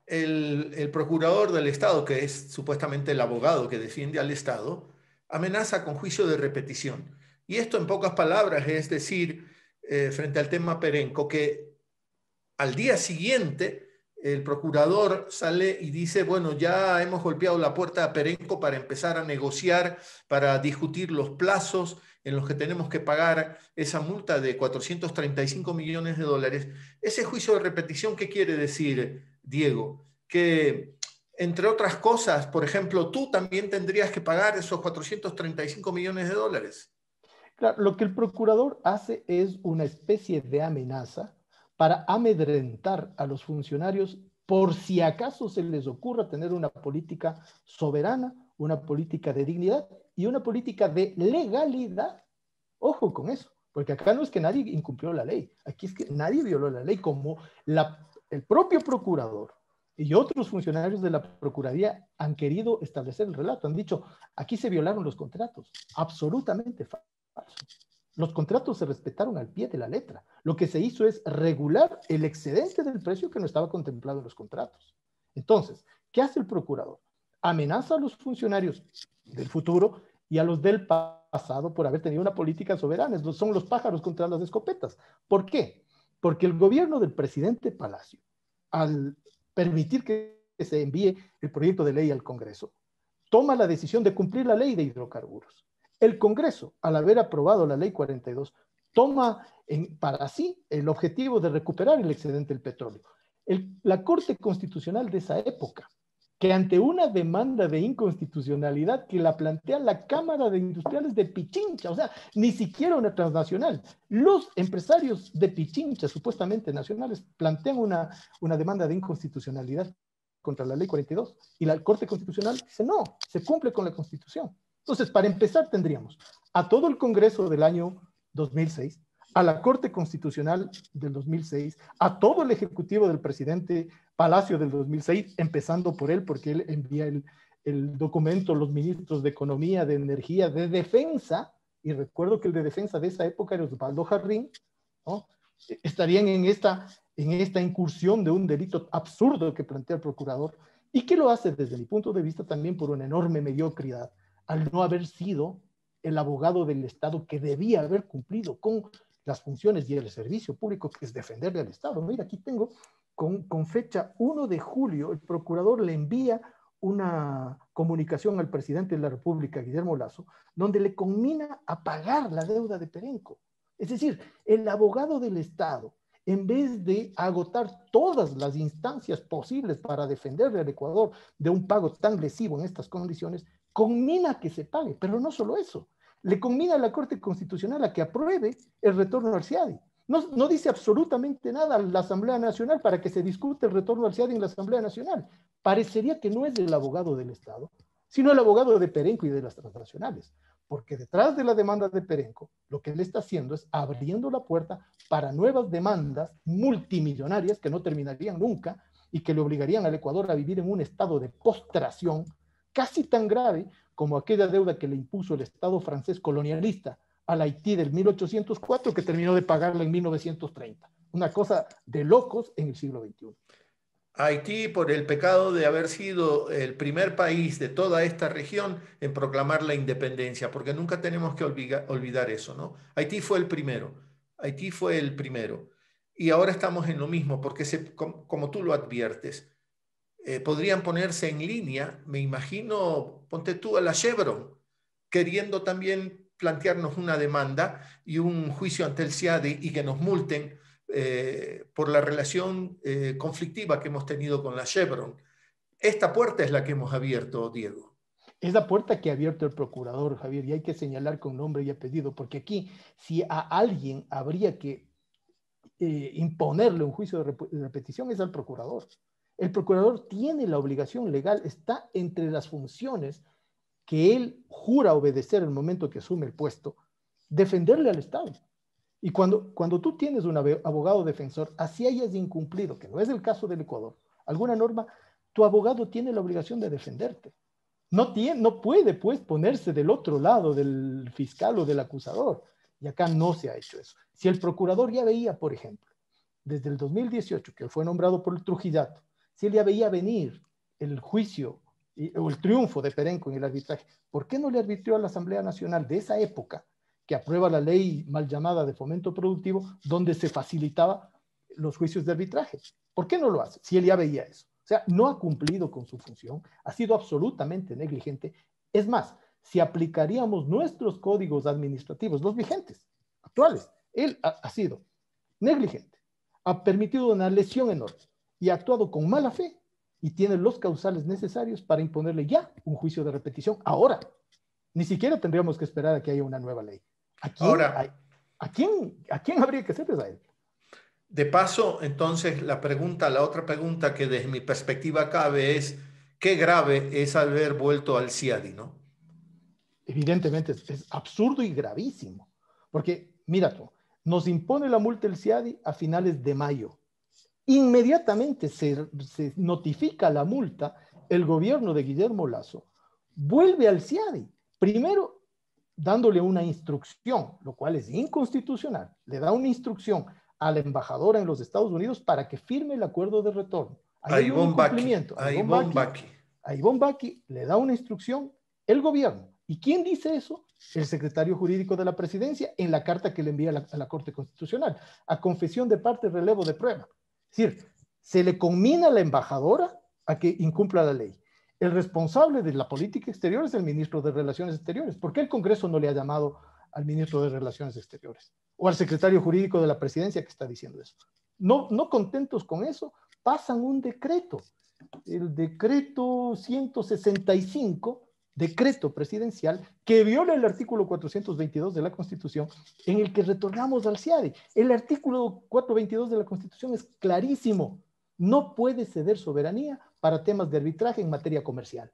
El, el, procurador del Estado, que es supuestamente el abogado que defiende al Estado, amenaza con juicio de repetición. Y esto en pocas palabras es decir, eh, frente al tema Perenco, que al día siguiente el procurador sale y dice, bueno, ya hemos golpeado la puerta a Perenco para empezar a negociar, para discutir los plazos en los que tenemos que pagar esa multa de 435 millones de dólares. Ese juicio de repetición, ¿qué quiere decir, Diego? Que, entre otras cosas, por ejemplo, tú también tendrías que pagar esos 435 millones de dólares. Claro, lo que el procurador hace es una especie de amenaza para amedrentar a los funcionarios por si acaso se les ocurra tener una política soberana, una política de dignidad y una política de legalidad. Ojo con eso, porque acá no es que nadie incumplió la ley, aquí es que nadie violó la ley, como el propio procurador y otros funcionarios de la Procuraduría han querido establecer el relato, han dicho, aquí se violaron los contratos, absolutamente falso. Los contratos se respetaron al pie de la letra. Lo que se hizo es regular el excedente del precio que no estaba contemplado en los contratos. Entonces, ¿qué hace el procurador? Amenaza a los funcionarios del futuro y a los del pasado por haber tenido una política soberana. Son los pájaros contra las escopetas. ¿Por qué? Porque el gobierno del presidente Palacio, al permitir que se envíe el proyecto de ley al Congreso, toma la decisión de cumplir la ley de hidrocarburos el Congreso, al haber aprobado la ley 42, toma para sí el objetivo de recuperar el excedente del petróleo. la Corte Constitucional de esa época, que ante una demanda de inconstitucionalidad que la plantea la Cámara de Industriales de Pichincha, o sea, ni siquiera una transnacional, los empresarios de Pichincha, supuestamente nacionales, plantean una, una demanda de inconstitucionalidad contra la ley 42 y la Corte Constitucional dice no, se cumple con la Constitución. Entonces, para empezar, tendríamos a todo el Congreso del año 2006, a la Corte Constitucional del 2006, a todo el Ejecutivo del presidente Palacio del 2006, empezando por él, porque él envía el, el documento, los ministros de Economía, de Energía, de Defensa, y recuerdo que el de Defensa de esa época era Osvaldo Jarrín, ¿no? estarían en esta, en esta incursión de un delito absurdo que plantea el procurador y que lo hace desde mi punto de vista también por una enorme mediocridad al no haber sido el abogado del Estado que debía haber cumplido con las funciones y el servicio público que es defenderle al Estado. Mira, aquí tengo con, fecha 1 de julio, el procurador le envía una comunicación al presidente de la República, Guillermo Lazo, donde le conmina a pagar la deuda de Perenco. Es decir, el abogado del Estado, en vez de agotar todas las instancias posibles para defenderle al Ecuador de un pago tan lesivo en estas condiciones, conmina que se pague. Pero no solo eso, le conmina a la Corte Constitucional a que apruebe el retorno al CIADI. No, no, dice absolutamente nada a la Asamblea Nacional para que se discute el retorno al CIADI en la Asamblea Nacional. Parecería que no es el abogado del Estado, sino el abogado de Perenco y de las transnacionales porque detrás de la demanda de Perenco, lo que él está haciendo es abriendo la puerta para nuevas demandas multimillonarias que no terminarían nunca y que le obligarían al Ecuador a vivir en un estado de postración casi tan grave como aquella deuda que le impuso el Estado francés colonialista al Haití del 1804 que terminó de pagarla en 1930. Una cosa de locos en el siglo XXI. Haití por el pecado de haber sido el primer país de toda esta región en proclamar la independencia, porque nunca tenemos que olvidar eso, ¿no? Haití fue el primero, Haití fue el primero. Y ahora estamos en lo mismo, porque como, tú lo adviertes, eh, podrían ponerse en línea, me imagino, ponte tú a la Chevron, queriendo también plantearnos una demanda y un juicio ante el CIADI y que nos multen eh, por la relación eh, conflictiva que hemos tenido con la Chevron. Esta puerta es la que hemos abierto, Diego. Es la puerta que ha abierto el procurador, Javier, y hay que señalar con nombre y apellido, porque aquí, si a alguien habría que imponerle un juicio de repetición, es al procurador. El procurador tiene la obligación legal, está entre las funciones que él jura obedecer el momento que asume el puesto, defenderle al Estado. Y cuando, cuando tú tienes un abogado defensor, así hayas incumplido, que no es el caso del Ecuador, alguna norma, tu abogado tiene la obligación de defenderte. No, tiene, no puede, pues, ponerse del otro lado del fiscal o del acusador. Y acá no se ha hecho eso. Si el procurador ya veía, por ejemplo, desde el 2018, que fue nombrado por el Trujillato, si él ya veía venir el juicio o el triunfo de Perenco en el arbitraje, ¿por qué no le arbitrió a la Asamblea Nacional de esa época que aprueba la ley mal llamada de fomento productivo, donde se facilitaba los juicios de arbitraje. ¿Por qué no lo hace? Si él ya veía eso. O sea, no ha cumplido con su función, ha sido absolutamente negligente. Es más, si aplicaríamos nuestros códigos administrativos, los vigentes, actuales, él ha sido negligente, ha permitido una lesión enorme y ha actuado con mala fe y tiene los causales necesarios para imponerle ya un juicio de repetición ahora. Ni siquiera tendríamos que esperar a que haya una nueva ley. ¿A quién, Ahora, ¿a, quién, ¿a quién habría que hacerles a él? De paso, entonces, la pregunta, la otra pregunta que desde mi perspectiva cabe es, ¿qué grave es haber vuelto al CIADI, no? Evidentemente, es, absurdo y gravísimo, porque, mira tú, nos impone la multa el CIADI a finales de mayo. Inmediatamente se, se notifica la multa, el gobierno de Guillermo Lazo vuelve al CIADI. Primero, dándole una instrucción, lo cual es inconstitucional, le da una instrucción a la embajadora en los Estados Unidos para que firme el acuerdo de retorno. a Ivonne Baki. A Ivonne Baki le da una instrucción el gobierno. ¿Y quién dice eso? El secretario jurídico de la presidencia en la carta que le envía a la, a la Corte Constitucional, a confesión de parte, relevo de prueba. Es decir, se le conmina a la embajadora a que incumpla la ley el responsable de la política exterior es el ministro de Relaciones Exteriores. ¿Por qué el Congreso no le ha llamado al ministro de Relaciones Exteriores? O al secretario jurídico de la presidencia que está diciendo eso. No, no contentos con eso, pasan un decreto, el decreto 165, decreto presidencial, que viola el artículo 422 de la Constitución, en el que retornamos al CIADI. El artículo 422 de la Constitución es clarísimo. No puede ceder soberanía para temas de arbitraje en materia comercial.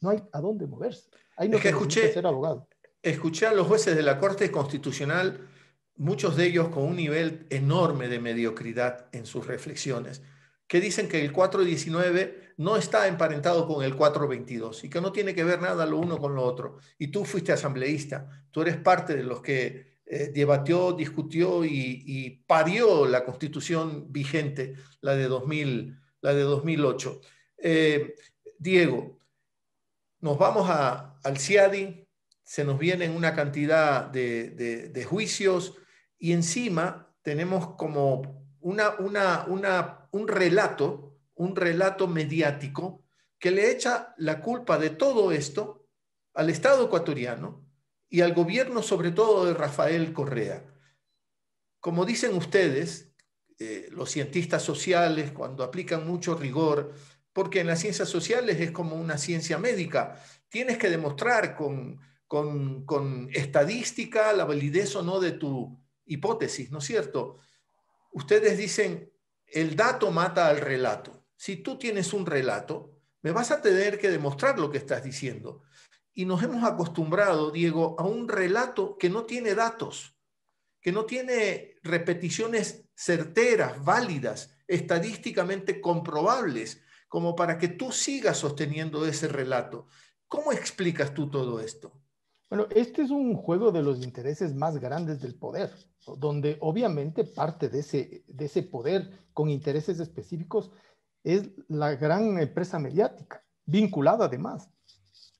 No hay a dónde moverse. Ahí no es que escuché, ser abogado. escuché a los jueces de la Corte Constitucional, muchos de ellos con un nivel enorme de mediocridad en sus reflexiones, que dicen que el 419 no está emparentado con el 422 y que no tiene que ver nada lo uno con lo otro. Y tú fuiste asambleísta, tú eres parte de los que eh, debatió, discutió y, parió la constitución vigente, la de, 2000, la de 2008. Eh, Diego, nos vamos a, al CIADI, se nos vienen una cantidad de, juicios y encima tenemos como una, una, una, un relato, un relato mediático que le echa la culpa de todo esto al Estado ecuatoriano y al gobierno sobre todo de Rafael Correa. Como dicen ustedes, eh, los cientistas sociales, cuando aplican mucho rigor, porque en las ciencias sociales es como una ciencia médica, tienes que demostrar con, con, estadística la validez o no de tu hipótesis, ¿no es cierto? Ustedes dicen, el dato mata al relato. Si tú tienes un relato, me vas a tener que demostrar lo que estás diciendo. Y nos hemos acostumbrado, Diego, a un relato que no tiene datos, que no tiene repeticiones certeras, válidas, estadísticamente comprobables, como para que tú sigas sosteniendo ese relato. ¿Cómo explicas tú todo esto? Bueno, este es un juego de los intereses más grandes del poder, donde obviamente parte de ese, de ese poder con intereses específicos es la gran empresa mediática, vinculada además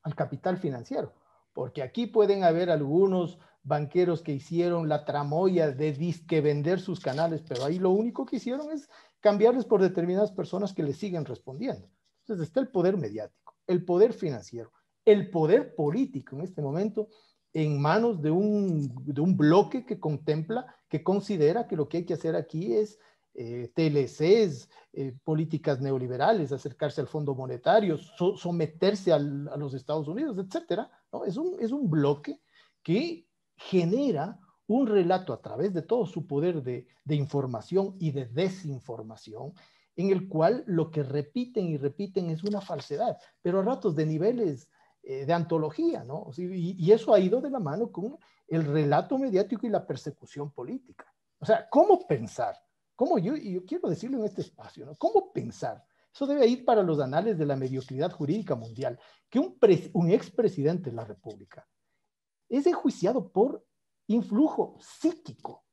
al capital financiero, porque aquí pueden haber algunos banqueros que hicieron la tramoya de disque vender sus canales, pero ahí lo único que hicieron es cambiarles por determinadas personas que le siguen respondiendo. Entonces está el poder mediático, el poder financiero, el poder político en este momento en manos de un, de un bloque que contempla, que considera que lo que hay que hacer aquí es eh, TLCs, eh, políticas neoliberales, acercarse al Fondo Monetario, someterse a los Estados Unidos, etcétera. ¿no? Es, un, es un bloque que genera un relato a través de todo su poder de, información y de desinformación, en el cual lo que repiten y repiten es una falsedad, pero a ratos de niveles eh, de antología, ¿no? Y, eso ha ido de la mano con el relato mediático y la persecución política. O sea, ¿cómo pensar? ¿Cómo yo, y yo quiero decirlo en este espacio, ¿no? ¿Cómo pensar? Eso debe ir para los anales de la mediocridad jurídica mundial, que un, un expresidente de la República es enjuiciado por influjo psíquico.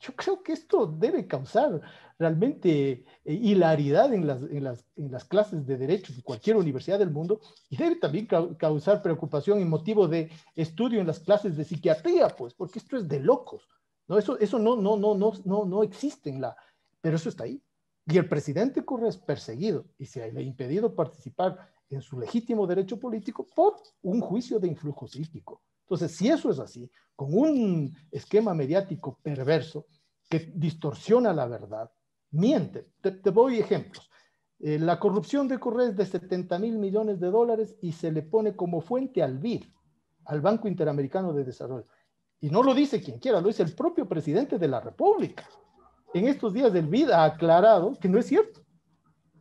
Yo creo que esto debe causar realmente eh, hilaridad en las, en, las, clases de derecho de cualquier universidad del mundo y debe también causar preocupación y motivo de estudio en las clases de psiquiatría, pues, porque esto es de locos. ¿no? Eso, eso no, no, no, no, no, no existe en la... Pero eso está ahí. Y el presidente Correa es perseguido y se le ha impedido participar en su legítimo derecho político por un juicio de influjo psíquico. Entonces, si eso es así, con un esquema mediático perverso que distorsiona la verdad, miente. Te, doy ejemplos. Eh, la corrupción de Correa es de 70 mil millones de dólares y se le pone como fuente al BID, al Banco Interamericano de Desarrollo. Y no lo dice quien quiera, lo dice el propio presidente de la República. En estos días del BID ha aclarado que no es cierto.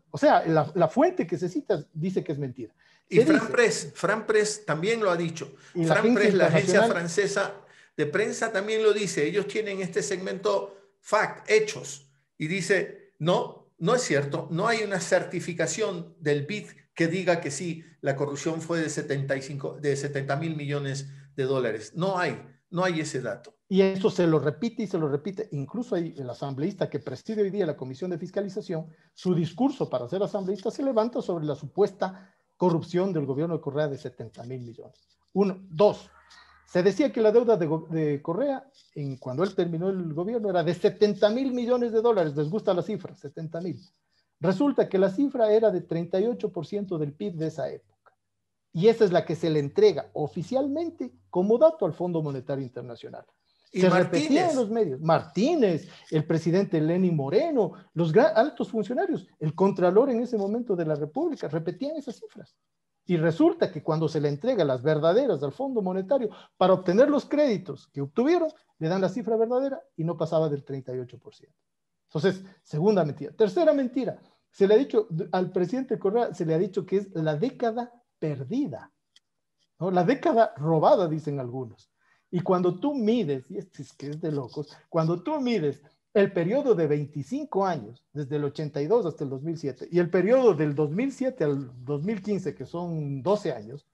O sea, la, la fuente que se cita dice que es mentira. Y Fran Press, Fran Press también lo ha dicho. Fran Press, la agencia francesa de prensa, también lo dice. Ellos tienen este segmento fact, hechos, y dice, no, no es cierto, no hay una certificación del BID que diga que sí, la corrupción fue de 75, de 70 mil millones de dólares. No hay, no hay ese dato. Y eso se lo repite y se lo repite. Incluso hay el asambleísta que preside hoy día la Comisión de Fiscalización, su discurso para ser asambleísta se levanta sobre la supuesta corrupción del gobierno de Correa de 70 mil millones. Uno, dos, se decía que la deuda de, Correa, en, cuando él terminó el gobierno, era de 70 mil millones de dólares. Les gusta la cifra, 70 mil. Resulta que la cifra era de 38% del PIB de esa época. Y esa es la que se le entrega oficialmente como dato al Fondo Monetario Internacional. Se repetía en los medios. Martínez, el presidente Lenin Moreno, los altos funcionarios, el contralor en ese momento de la República, repetían esas cifras. Y resulta que cuando se le entrega las verdaderas al Fondo Monetario para obtener los créditos que obtuvieron, le dan la cifra verdadera y no pasaba del 38%. Entonces, segunda mentira. Tercera mentira, se le ha dicho al presidente Correa, se le ha dicho que es la década perdida, ¿no? la década robada, dicen algunos. Y cuando tú mides, y esto es que es de locos, cuando tú mides el periodo de 25 años, desde el 82 hasta el 2007, y el periodo del 2007 al 2015, que son 12 años,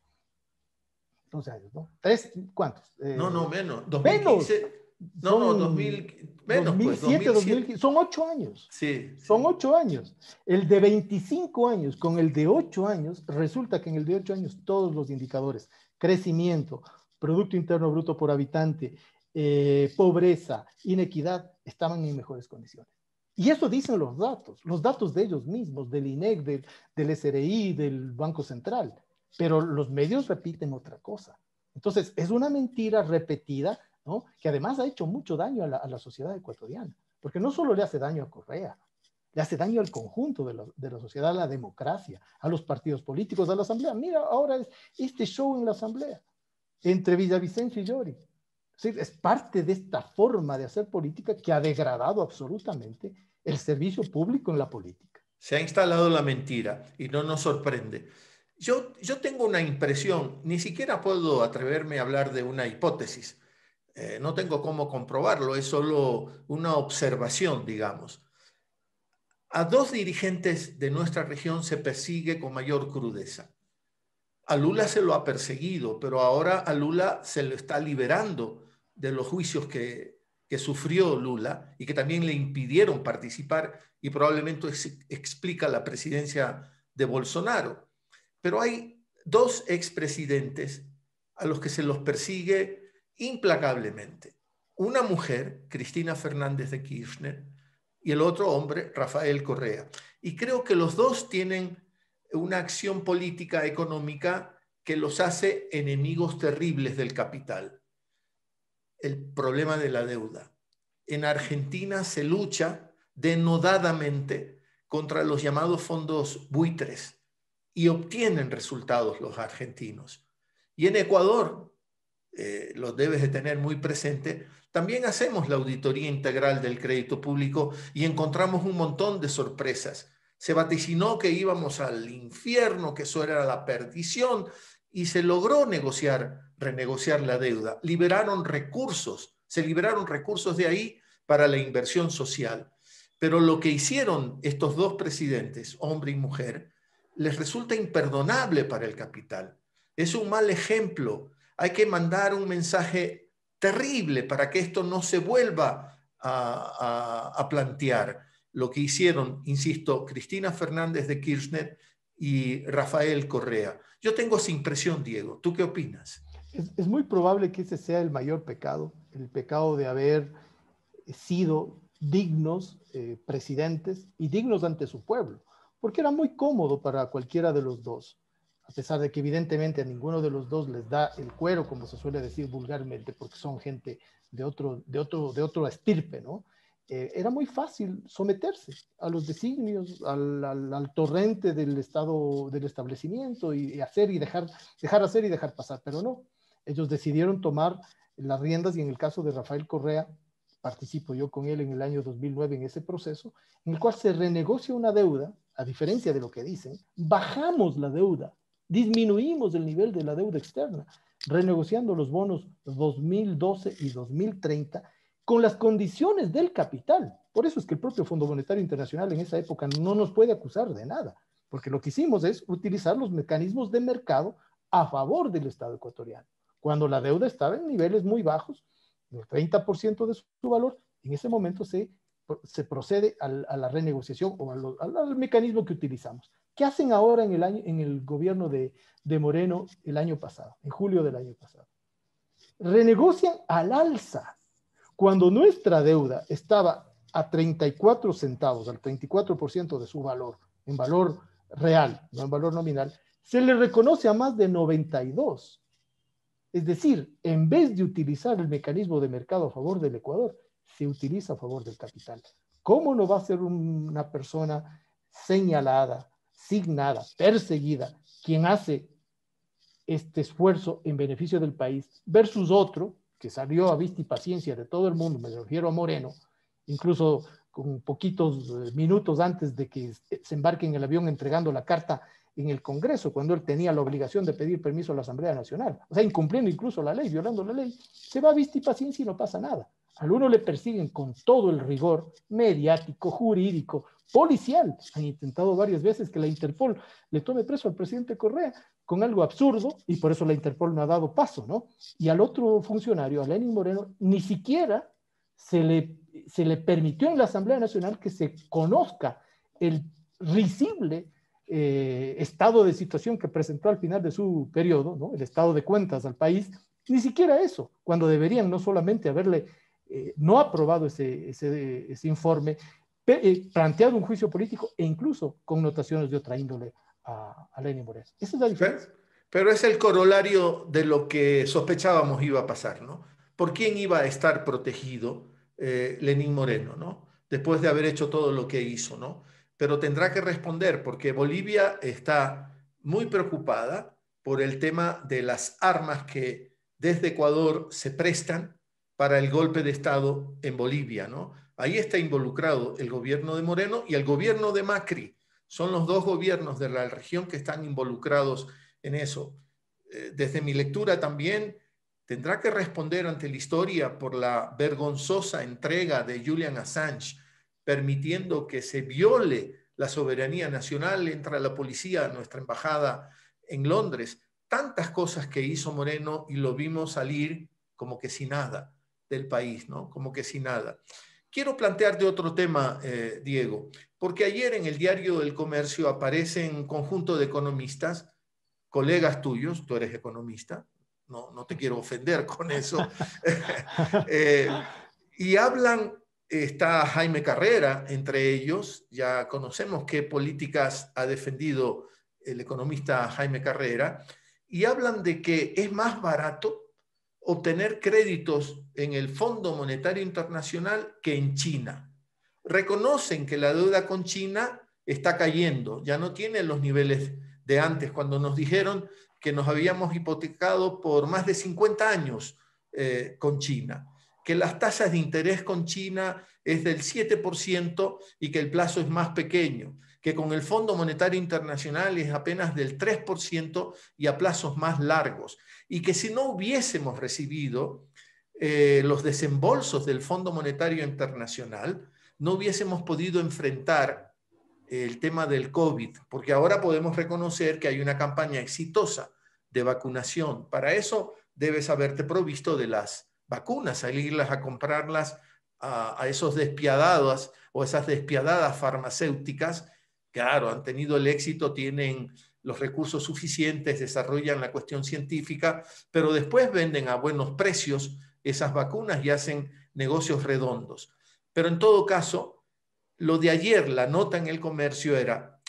12 años, ¿no? ¿Tres? ¿Cuántos? no, no, menos. 2015, no, no, 2000, menos 2007, pues, 2015, son 8 años. Sí, Son 8 años. El de 25 años con el de 8 años, resulta que en el de 8 años todos los indicadores, crecimiento, Producto Interno Bruto por habitante, eh, pobreza, inequidad, estaban en mejores condiciones. Y eso dicen los datos, los datos de ellos mismos, del INEC, del, del SRI, del Banco Central. Pero los medios repiten otra cosa. Entonces, es una mentira repetida, ¿no? que además ha hecho mucho daño a la, a la, sociedad ecuatoriana, porque no solo le hace daño a Correa, le hace daño al conjunto de la, de la, sociedad, a la democracia, a los partidos políticos, a la asamblea. Mira, ahora es este show en la asamblea entre Villavicencio y Llori. Es, parte de esta forma de hacer política que ha degradado absolutamente el servicio público en la política. Se ha instalado la mentira y no nos sorprende. Yo, yo tengo una impresión, ni siquiera puedo atreverme a hablar de una hipótesis, eh, no tengo cómo comprobarlo, es solo una observación, digamos. A dos dirigentes de nuestra región se persigue con mayor crudeza. A Lula se lo ha perseguido, pero ahora a Lula se lo está liberando de los juicios que, que sufrió Lula y que también le impidieron participar y probablemente explica la presidencia de Bolsonaro. Pero hay dos expresidentes a los que se los persigue implacablemente. Una mujer, Cristina Fernández de Kirchner, y el otro hombre, Rafael Correa. Y creo que los dos tienen una acción política económica que los hace enemigos terribles del capital. El problema de la deuda. En Argentina se lucha denodadamente contra los llamados fondos buitres y obtienen resultados los argentinos. Y en Ecuador, eh, lo debes de tener muy presente, también hacemos la auditoría integral del crédito público y encontramos un montón de sorpresas se vaticinó que íbamos al infierno, que eso era la perdición, y se logró negociar, renegociar la deuda. Liberaron recursos, se liberaron recursos de ahí para la inversión social. Pero lo que hicieron estos dos presidentes, hombre y mujer, les resulta imperdonable para el capital. Es un mal ejemplo. Hay que mandar un mensaje terrible para que esto no se vuelva a, plantear lo que hicieron, insisto, Cristina Fernández de Kirchner y Rafael Correa. Yo tengo esa impresión, Diego. ¿Tú qué opinas? Es, es muy probable que ese sea el mayor pecado, el pecado de haber sido dignos eh, presidentes y dignos ante su pueblo, porque era muy cómodo para cualquiera de los dos, a pesar de que evidentemente a ninguno de los dos les da el cuero, como se suele decir vulgarmente, porque son gente de otro, de otro, de otro estirpe, ¿no? eh, era muy fácil someterse a los designios, al, torrente del estado del establecimiento y, y, hacer y dejar, dejar hacer y dejar pasar, pero no. Ellos decidieron tomar las riendas y en el caso de Rafael Correa, participo yo con él en el año 2009 en ese proceso, en el cual se renegocia una deuda, a diferencia de lo que dicen, bajamos la deuda, disminuimos el nivel de la deuda externa, renegociando los bonos 2012 y 2030 con las condiciones del capital. Por eso es que el propio Fondo Monetario Internacional en esa época no nos puede acusar de nada, porque lo que hicimos es utilizar los mecanismos de mercado a favor del Estado ecuatoriano. Cuando la deuda estaba en niveles muy bajos, el 30% de su valor, en ese momento se, se procede a, la renegociación o al, al, mecanismo que utilizamos. ¿Qué hacen ahora en el, año, en el gobierno de, de Moreno el año pasado, en julio del año pasado? Renegocian al alza cuando nuestra deuda estaba a 34 centavos, al 34% de su valor, en valor real, no en valor nominal, se le reconoce a más de 92. Es decir, en vez de utilizar el mecanismo de mercado a favor del Ecuador, se utiliza a favor del capital. ¿Cómo no va a ser una persona señalada, signada, perseguida, quien hace este esfuerzo en beneficio del país versus otro que salió a vista y paciencia de todo el mundo, me refiero a Moreno, incluso con poquitos eh, minutos antes de que se embarque en el avión entregando la carta en el Congreso, cuando él tenía la obligación de pedir permiso a la Asamblea Nacional, o sea, incumpliendo incluso la ley, violando la ley, se va a vista y paciencia y no pasa nada. Al uno le persiguen con todo el rigor mediático, jurídico, policial. Han intentado varias veces que la Interpol le tome preso al presidente Correa con algo absurdo y por eso la Interpol no ha dado paso, ¿no? Y al otro funcionario, a Lenin Moreno, ni siquiera se le, se le permitió en la Asamblea Nacional que se conozca el risible eh, estado de situación que presentó al final de su periodo, ¿no? el estado de cuentas al país, ni siquiera eso, cuando deberían no solamente haberle eh, no aprobado ese, ese, ese informe, eh, planteado un juicio político e incluso connotaciones de otra índole a, a Lenin Moreno. Esa es la diferencia. Pero, es el corolario de lo que sospechábamos iba a pasar, ¿no? ¿Por quién iba a estar protegido eh, Lenín Moreno, ¿no? Después de haber hecho todo lo que hizo, ¿no? Pero tendrá que responder porque Bolivia está muy preocupada por el tema de las armas que desde Ecuador se prestan para el golpe de Estado en Bolivia, ¿no? Ahí está involucrado el gobierno de Moreno y el gobierno de Macri. Son los dos gobiernos de la región que están involucrados en eso. Eh, desde mi lectura también tendrá que responder ante la historia por la vergonzosa entrega de Julian Assange, permitiendo que se viole la soberanía nacional, entra la policía a nuestra embajada en Londres. Tantas cosas que hizo Moreno y lo vimos salir como que sin nada del país, ¿no? Como que sin nada. Quiero plantearte otro tema, eh, Diego, porque ayer en el diario del comercio aparecen un conjunto de economistas, colegas tuyos, tú eres economista, no, no te quiero ofender con eso, <laughs> <laughs> eh, y hablan, está Jaime Carrera entre ellos, ya conocemos qué políticas ha defendido el economista Jaime Carrera, y hablan de que es más barato obtener créditos en el Fondo Monetario Internacional que en China. Reconocen que la deuda con China está cayendo, ya no tiene los niveles de antes, cuando nos dijeron que nos habíamos hipotecado por más de 50 años eh, con China, que las tasas de interés con China es del 7% y que el plazo es más pequeño, que con el Fondo Monetario Internacional es apenas del 3% y a plazos más largos, y que si no hubiésemos recibido eh, los desembolsos del Fondo Monetario Internacional, no hubiésemos podido enfrentar el tema del COVID, porque ahora podemos reconocer que hay una campaña exitosa de vacunación. Para eso debes haberte provisto de las vacunas, salirlas a comprarlas a, a esos despiadados o esas despiadadas farmacéuticas claro, han tenido el éxito, tienen los recursos suficientes, desarrollan la cuestión científica, pero después venden a buenos precios esas vacunas y hacen negocios redondos. Pero en todo caso, lo de ayer, la nota en el comercio era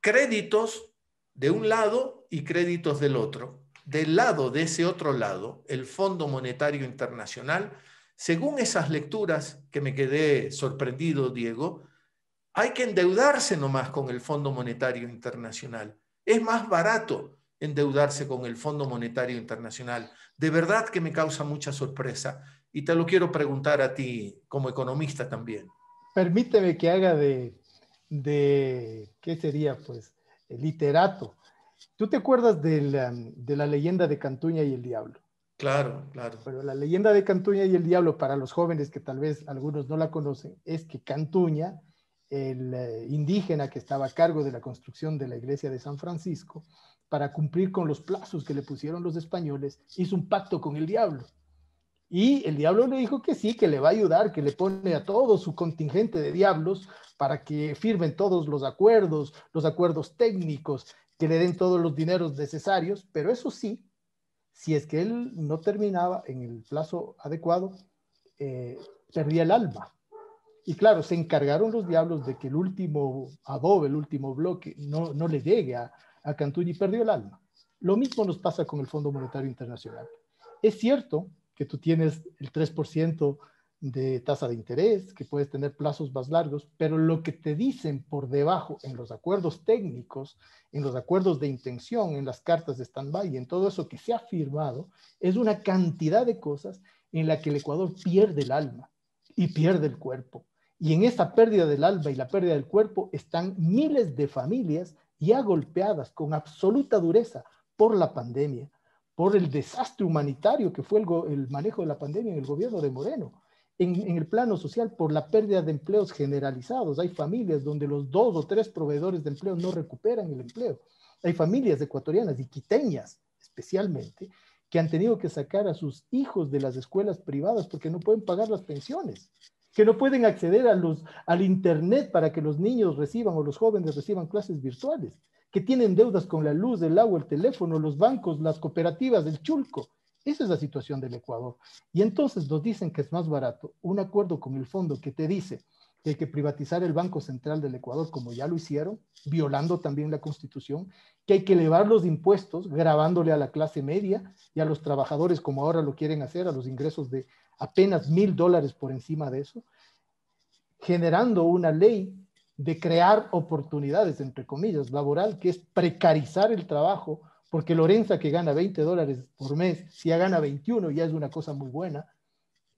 créditos de un lado y créditos del otro. Del lado de ese otro lado, el Fondo Monetario Internacional, según esas lecturas que me quedé sorprendido, Diego, hay que endeudarse nomás con el Fondo Monetario Internacional. Es más barato endeudarse con el Fondo Monetario Internacional. De verdad que me causa mucha sorpresa y te lo quiero preguntar a ti como economista también. Permíteme que haga de, de ¿qué sería? Pues, el literato. ¿Tú te acuerdas de la, de la leyenda de Cantuña y el Diablo? Claro, claro. Pero la leyenda de Cantuña y el Diablo, para los jóvenes que tal vez algunos no la conocen, es que Cantuña el eh, indígena que estaba a cargo de la construcción de la iglesia de San Francisco, para cumplir con los plazos que le pusieron los españoles, hizo un pacto con el diablo. Y el diablo le dijo que sí, que le va a ayudar, que le pone a todo su contingente de diablos para que firmen todos los acuerdos, los acuerdos técnicos, que le den todos los dineros necesarios, pero eso sí, si es que él no terminaba en el plazo adecuado, eh, perdía el alma. Y claro, se encargaron los diablos de que el último adobe, el último bloque, no, no le llegue a, a y perdió el alma. Lo mismo nos pasa con el Fondo Monetario Internacional. Es cierto que tú tienes el 3% de tasa de interés, que puedes tener plazos más largos, pero lo que te dicen por debajo en los acuerdos técnicos, en los acuerdos de intención, en las cartas de stand-by, en todo eso que se ha firmado, es una cantidad de cosas en la que el Ecuador pierde el alma y pierde el cuerpo. Y en esta pérdida del alma y la pérdida del cuerpo están miles de familias ya golpeadas con absoluta dureza por la pandemia, por el desastre humanitario que fue el, manejo de la pandemia en el gobierno de Moreno, en, el plano social por la pérdida de empleos generalizados. Hay familias donde los dos o tres proveedores de empleo no recuperan el empleo. Hay familias ecuatorianas y quiteñas especialmente que han tenido que sacar a sus hijos de las escuelas privadas porque no pueden pagar las pensiones, que no pueden acceder a los, al Internet para que los niños reciban o los jóvenes reciban clases virtuales, que tienen deudas con la luz, el agua, el teléfono, los bancos, las cooperativas, el chulco. Esa es la situación del Ecuador. Y entonces nos dicen que es más barato un acuerdo con el fondo que te dice que hay que privatizar el Banco Central del Ecuador, como ya lo hicieron, violando también la Constitución, que hay que elevar los impuestos, grabándole a la clase media y a los trabajadores, como ahora lo quieren hacer, a los ingresos de apenas mil dólares por encima de eso, generando una ley de crear oportunidades, entre comillas, laboral, que es precarizar el trabajo, porque Lorenza que gana 20 dólares por mes, si ya gana 21 ya es una cosa muy buena.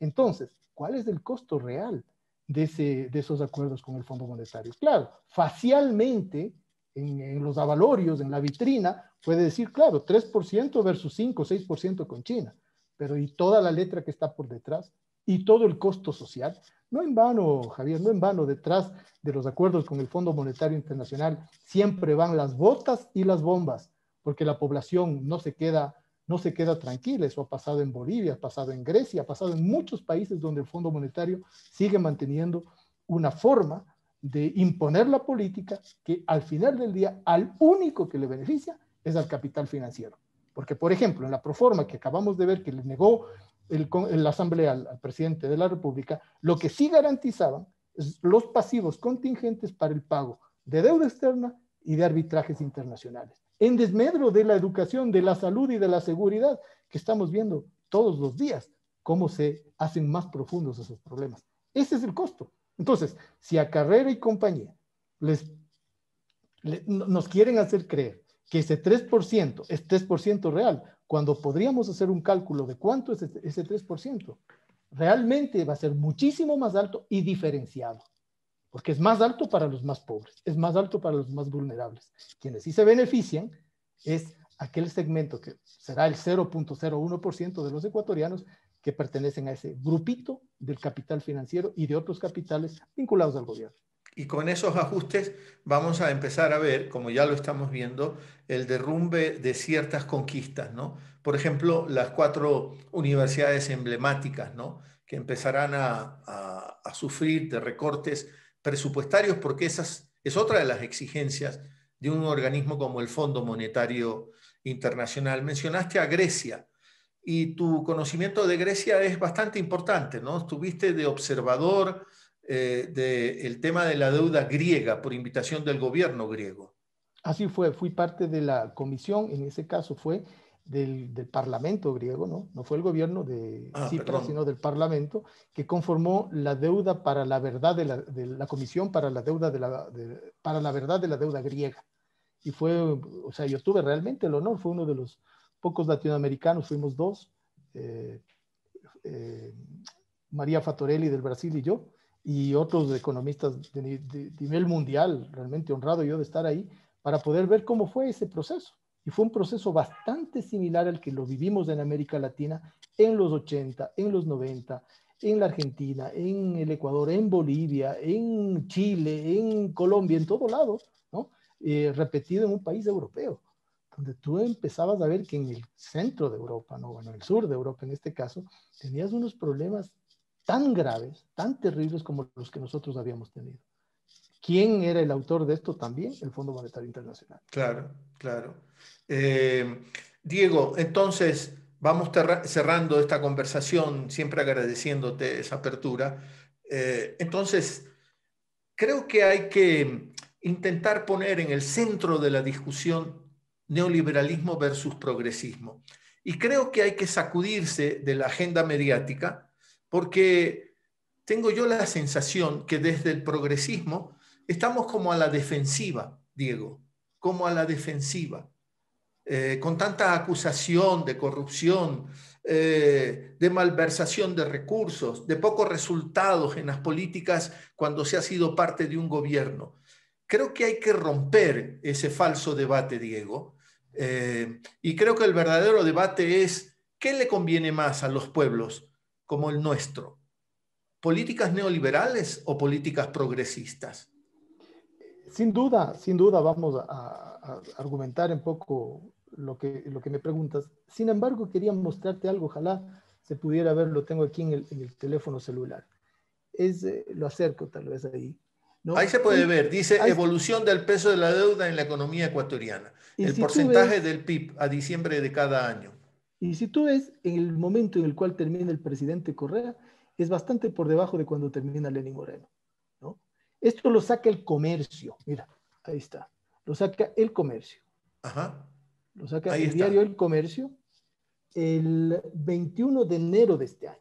Entonces, ¿cuál es el costo real? De, esos acuerdos con el Fondo Monetario. Claro, facialmente, en, los avalorios, en la vitrina, puede decir, claro, 3% versus 5, 6% con China, pero y toda la letra que está por detrás y todo el costo social. No en vano, Javier, no en vano, detrás de los acuerdos con el Fondo Monetario Internacional siempre van las botas y las bombas, porque la población no se queda no se queda tranquila. Eso ha pasado en Bolivia, ha pasado en Grecia, ha pasado en muchos países donde el Fondo Monetario sigue manteniendo una forma de imponer la política que al final del día al único que le beneficia es al capital financiero. Porque, por ejemplo, en la proforma que acabamos de ver que le negó el, la Asamblea al, al, presidente de la República, lo que sí garantizaban es los pasivos contingentes para el pago de deuda externa y de arbitrajes internacionales en desmedro de la educación, de la salud y de la seguridad, que estamos viendo todos los días cómo se hacen más profundos esos problemas. Ese es el costo. Entonces, si a Carrera y compañía les, nos quieren hacer creer que ese 3% es 3% real, cuando podríamos hacer un cálculo de cuánto es ese 3%, realmente va a ser muchísimo más alto y diferenciado porque es más alto para los más pobres, es más alto para los más vulnerables. Quienes sí se benefician es aquel segmento que será el 0.01% de los ecuatorianos que pertenecen a ese grupito del capital financiero y de otros capitales vinculados al gobierno. Y con esos ajustes vamos a empezar a ver, como ya lo estamos viendo, el derrumbe de ciertas conquistas, ¿no? Por ejemplo, las cuatro universidades emblemáticas, ¿no? Que empezarán a, a, a sufrir de recortes presupuestarios, porque esa es otra de las exigencias de un organismo como el Fondo Monetario Internacional. Mencionaste a Grecia y tu conocimiento de Grecia es bastante importante, ¿no? Estuviste de observador eh, del tema de la deuda griega por invitación del gobierno griego. Así fue, fui parte de la comisión, en ese caso fue del, Parlamento griego, ¿no? No fue el gobierno de ah, Cipras, sino del Parlamento, que conformó la deuda para la verdad de la, Comisión para la deuda de la, para la verdad de la deuda griega. Y fue, o sea, yo tuve realmente el honor, fue uno de los pocos latinoamericanos, fuimos dos, eh, eh, María Fatorelli del Brasil y yo, y otros economistas de, de nivel mundial, realmente honrado yo de estar ahí, para poder ver cómo fue ese proceso y fue un proceso bastante similar al que lo vivimos en América Latina en los 80, en los 90, en la Argentina, en el Ecuador, en Bolivia, en Chile, en Colombia, en todos lados, ¿no? Eh, repetido en un país europeo, donde tú empezabas a ver que en el centro de Europa, ¿no? bueno, en el sur de Europa en este caso, tenías unos problemas tan graves, tan terribles como los que nosotros habíamos tenido. ¿Quién era el autor de esto también? El Fondo Monetario Internacional. Claro, claro. Eh, Diego, entonces vamos cerrando esta conversación, siempre agradeciéndote esa apertura. Eh, entonces, creo que hay que intentar poner en el centro de la discusión neoliberalismo versus progresismo. Y creo que hay que sacudirse de la agenda mediática porque tengo yo la sensación que desde el progresismo estamos como a la defensiva, Diego, como a la defensiva, eh, con tanta acusación de corrupción, eh, de malversación de recursos, de pocos resultados en las políticas cuando se ha sido parte de un gobierno. creo que hay que romper ese falso debate, Diego. Eh, y creo que el verdadero debate es, ¿qué le conviene más a los pueblos como el nuestro? ¿Políticas neoliberales o políticas progresistas? Sin duda, sin duda vamos a, argumentar un poco lo que, lo que me preguntas. Sin embargo, quería mostrarte algo, ojalá se pudiera ver, lo tengo aquí en el, teléfono celular. Es, eh, lo acerco tal vez ahí. Ahí se puede ver, dice evolución del peso de la deuda en la economía ecuatoriana, el porcentaje del PIB a diciembre de cada año. Y si tú ves, en el momento en el cual termina el presidente Correa, es bastante por debajo de cuando termina Lenín Moreno. Esto lo saca el comercio, mira, ahí está, lo saca el comercio. Ajá. Lo saca el diario El Comercio el 21 de enero de este año.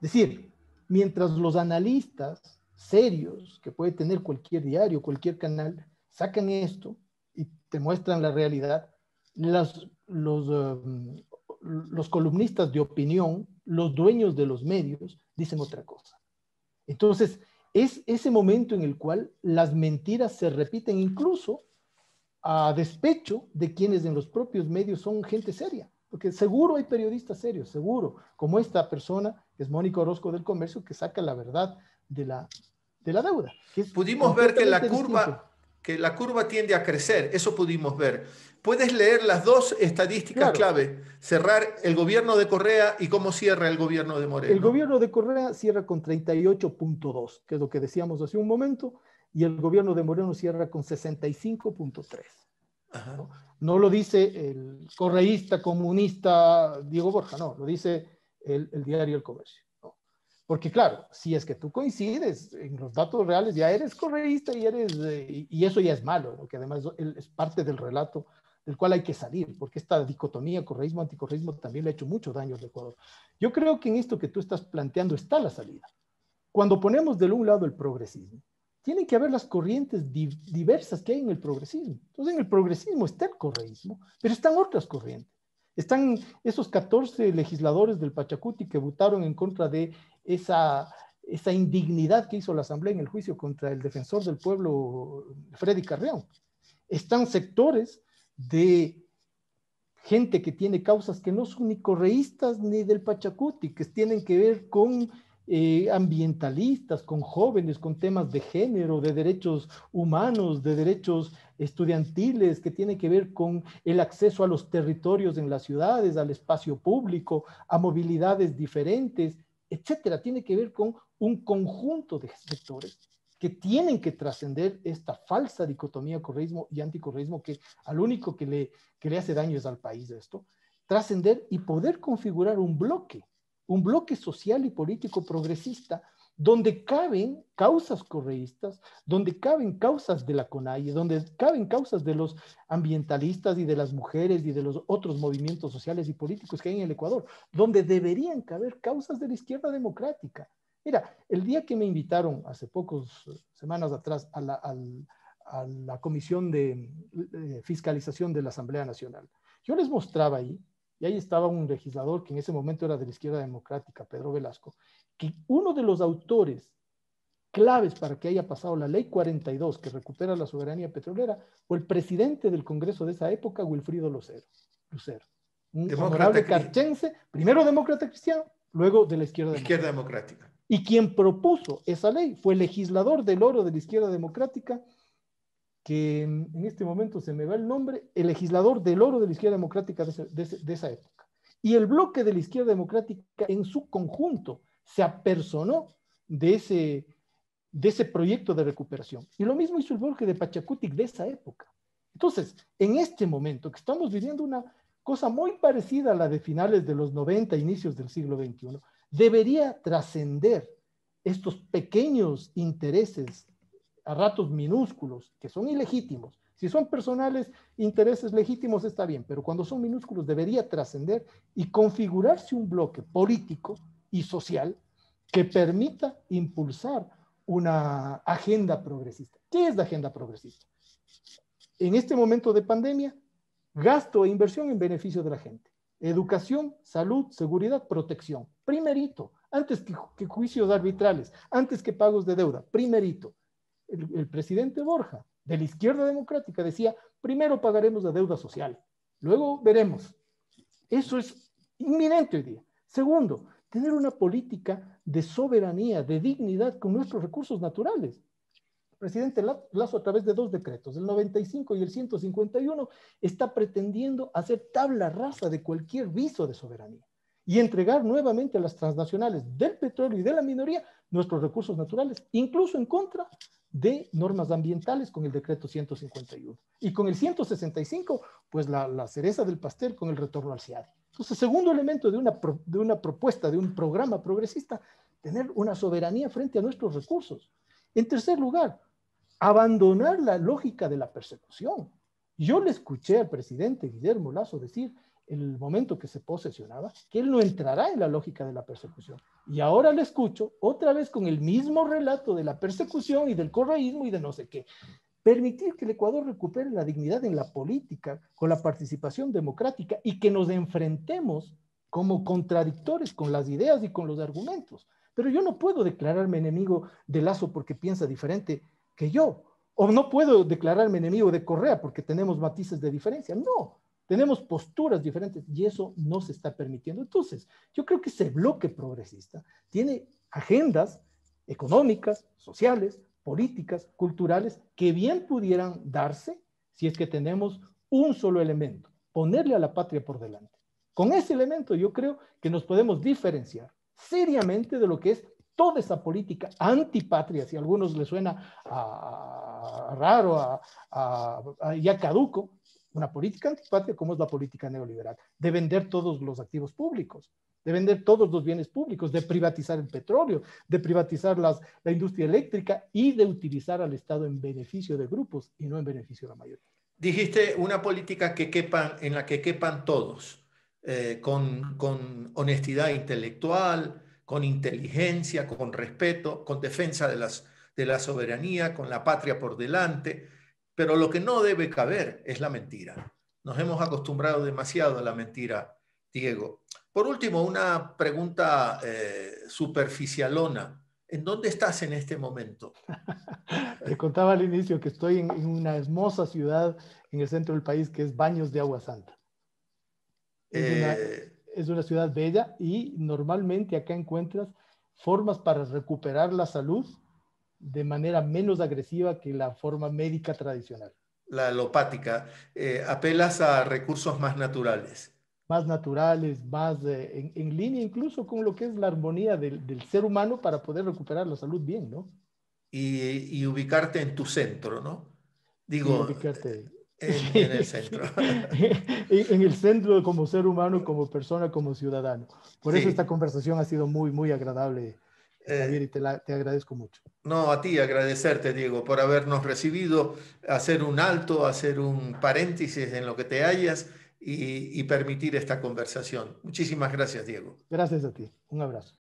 Es decir, mientras los analistas serios que puede tener cualquier diario, cualquier canal, sacan esto y te muestran la realidad, los, um, los columnistas de opinión, los dueños de los medios, dicen otra cosa. Entonces, es ese momento en el cual las mentiras se repiten incluso a despecho de quienes en los propios medios son gente seria. Porque seguro hay periodistas serios, seguro, como esta persona, que es Mónica Orozco del Comercio, que saca la verdad de la, de la deuda. pudimos ver que la curva que la curva tiende a crecer, eso pudimos ver. Puedes leer las dos estadísticas clave, cerrar el gobierno de Correa y cómo cierra el gobierno de Moreno. El gobierno de Correa cierra con 38.2, que es lo que decíamos hace un momento, y el gobierno de Moreno cierra con 65.3. ¿no? no lo dice el correísta comunista Diego Borja, no, lo dice el, el diario El Comercio. Porque claro, si es que tú coincides en los datos reales, ya eres correísta y, eres, eh, y eso ya es malo, que además es parte del relato del cual hay que salir, porque esta dicotomía correísmo-anticorreísmo también le ha hecho mucho daño al Ecuador. Yo creo que en esto que tú estás planteando está la salida. Cuando ponemos de un lado el progresismo, tienen que haber las corrientes diversas que hay en el progresismo. Entonces, en el progresismo está el correísmo, pero están otras corrientes. Están esos 14 legisladores del Pachacuti que votaron en contra de esa, indignidad que hizo la Asamblea en el juicio contra el defensor del pueblo, Freddy Carreón. Están sectores de gente que tiene causas que no son ni correístas ni del Pachacuti, que tienen que ver con eh, ambientalistas, con jóvenes, con temas de género, de derechos humanos, de derechos estudiantiles, que tienen que ver con el acceso a los territorios en las ciudades, al espacio público, a movilidades diferentes, etcétera. Tiene que ver con un conjunto de sectores que tienen que trascender esta falsa dicotomía correísmo y anticorreísmo que al único que le, que le hace daño es al país esto, trascender y poder configurar un bloque un bloque social y político progresista donde caben causas correístas, donde caben causas de la CONAIE, donde caben causas de los ambientalistas y de las mujeres y de los otros movimientos sociales y políticos que hay en el Ecuador, donde deberían caber causas de la izquierda democrática. Mira, el día que me invitaron hace pocas semanas atrás a la, Comisión de Fiscalización de la Asamblea Nacional, yo les mostraba ahí y ahí estaba un legislador que en ese momento era de la izquierda democrática, Pedro Velasco, que uno de los autores claves para que haya pasado la ley 42 que recupera la soberanía petrolera fue el presidente del Congreso de esa época, Wilfrido Lucero. Lucero un honorable carchense, primero demócrata cristiano, luego de la izquierda, izquierda democrática. Y quien propuso esa ley fue el legislador del oro de la izquierda democrática, que en este momento se me va el nombre, el legislador del oro de la izquierda democrática de, esa época. Y el bloque de la izquierda democrática en su conjunto se apersonó de ese, de ese proyecto de recuperación. Y lo mismo hizo el bloque de Pachacutic de esa época. Entonces, en este momento que estamos viviendo una cosa muy parecida a la de finales de los 90, inicios del siglo XXI, debería trascender estos pequeños intereses a ratos minúsculos, que son ilegítimos. Si son personales, intereses legítimos está bien, pero cuando son minúsculos debería trascender y configurarse un bloque político y social que permita impulsar una agenda progresista. ¿Qué es la agenda progresista? En este momento de pandemia, gasto e inversión en beneficio de la gente. Educación, salud, seguridad, protección. Primerito, antes que, juicios arbitrales, antes que pagos de deuda. Primerito el, presidente Borja, de la izquierda democrática, decía, primero pagaremos la deuda social, luego veremos. Eso es inminente hoy día. Segundo, tener una política de soberanía, de dignidad con nuestros recursos naturales. El presidente Lazo, a través de dos decretos, el 95 y el 151, está pretendiendo hacer tabla rasa de cualquier viso de soberanía y entregar nuevamente a las transnacionales del petróleo y de la minoría nuestros recursos naturales, incluso en contra de normas ambientales con el decreto 151. Y con el 165, pues la, cereza del pastel con el retorno al CIADI. Entonces, segundo elemento de una, de una propuesta, de un programa progresista, tener una soberanía frente a nuestros recursos. En tercer lugar, abandonar la lógica de la persecución. Yo le escuché al presidente Guillermo Lazo decir en el momento que se posesionaba, que él no entrará en la lógica de la persecución. Y ahora le escucho otra vez con el mismo relato de la persecución y del correísmo y de no sé qué. Permitir que el Ecuador recupere la dignidad en la política con la participación democrática y que nos enfrentemos como contradictores con las ideas y con los argumentos. Pero yo no puedo declararme enemigo de Lazo porque piensa diferente que yo. O no puedo declararme enemigo de Correa porque tenemos matices de diferencia. No, tenemos posturas diferentes y eso no se está permitiendo. Entonces, yo creo que ese bloque progresista tiene agendas económicas, sociales, políticas, culturales, que bien pudieran darse si es que tenemos un solo elemento, ponerle a la patria por delante. Con ese elemento yo creo que nos podemos diferenciar seriamente de lo que es toda esa política antipatria, si a algunos les suena raro, a, a, ya caduco, una política antipatria como es la política neoliberal, de vender todos los activos públicos, de vender todos los bienes públicos, de privatizar el petróleo, de privatizar las, la industria eléctrica y de utilizar al Estado en beneficio de grupos y no en beneficio de la mayoría. Dijiste una política que quepan, en la que quepan todos, eh, con, con honestidad intelectual, con inteligencia, con respeto, con defensa de, las, de la soberanía, con la patria por delante pero lo que no debe caber es la mentira. Nos hemos acostumbrado demasiado a la mentira, Diego. Por último, una pregunta eh, superficialona. ¿En dónde estás en este momento? <laughs> Te contaba al inicio que estoy en, una hermosa ciudad en el centro del país que es Baños de Agua Santa. Eh, es una ciudad bella y normalmente acá encuentras formas para recuperar la salud de manera menos agresiva que la forma médica tradicional. La alopática. Eh, apelas a recursos más naturales. Más naturales, más eh, en, línea incluso con lo que es la armonía del, ser humano para poder recuperar la salud bien, ¿no? Y, ubicarte en tu centro, ¿no? Digo, ubicarte. En, el centro. <laughs> en, el centro como ser humano, como persona, como ciudadano. Por eso esta conversación ha sido muy, muy agradable Javier, y te, te, agradezco mucho. No, a ti agradecerte, Diego, por habernos recibido, hacer un alto, hacer un paréntesis en lo que te hayas y, y permitir esta conversación. Muchísimas gracias, Diego. Gracias a ti. Un abrazo.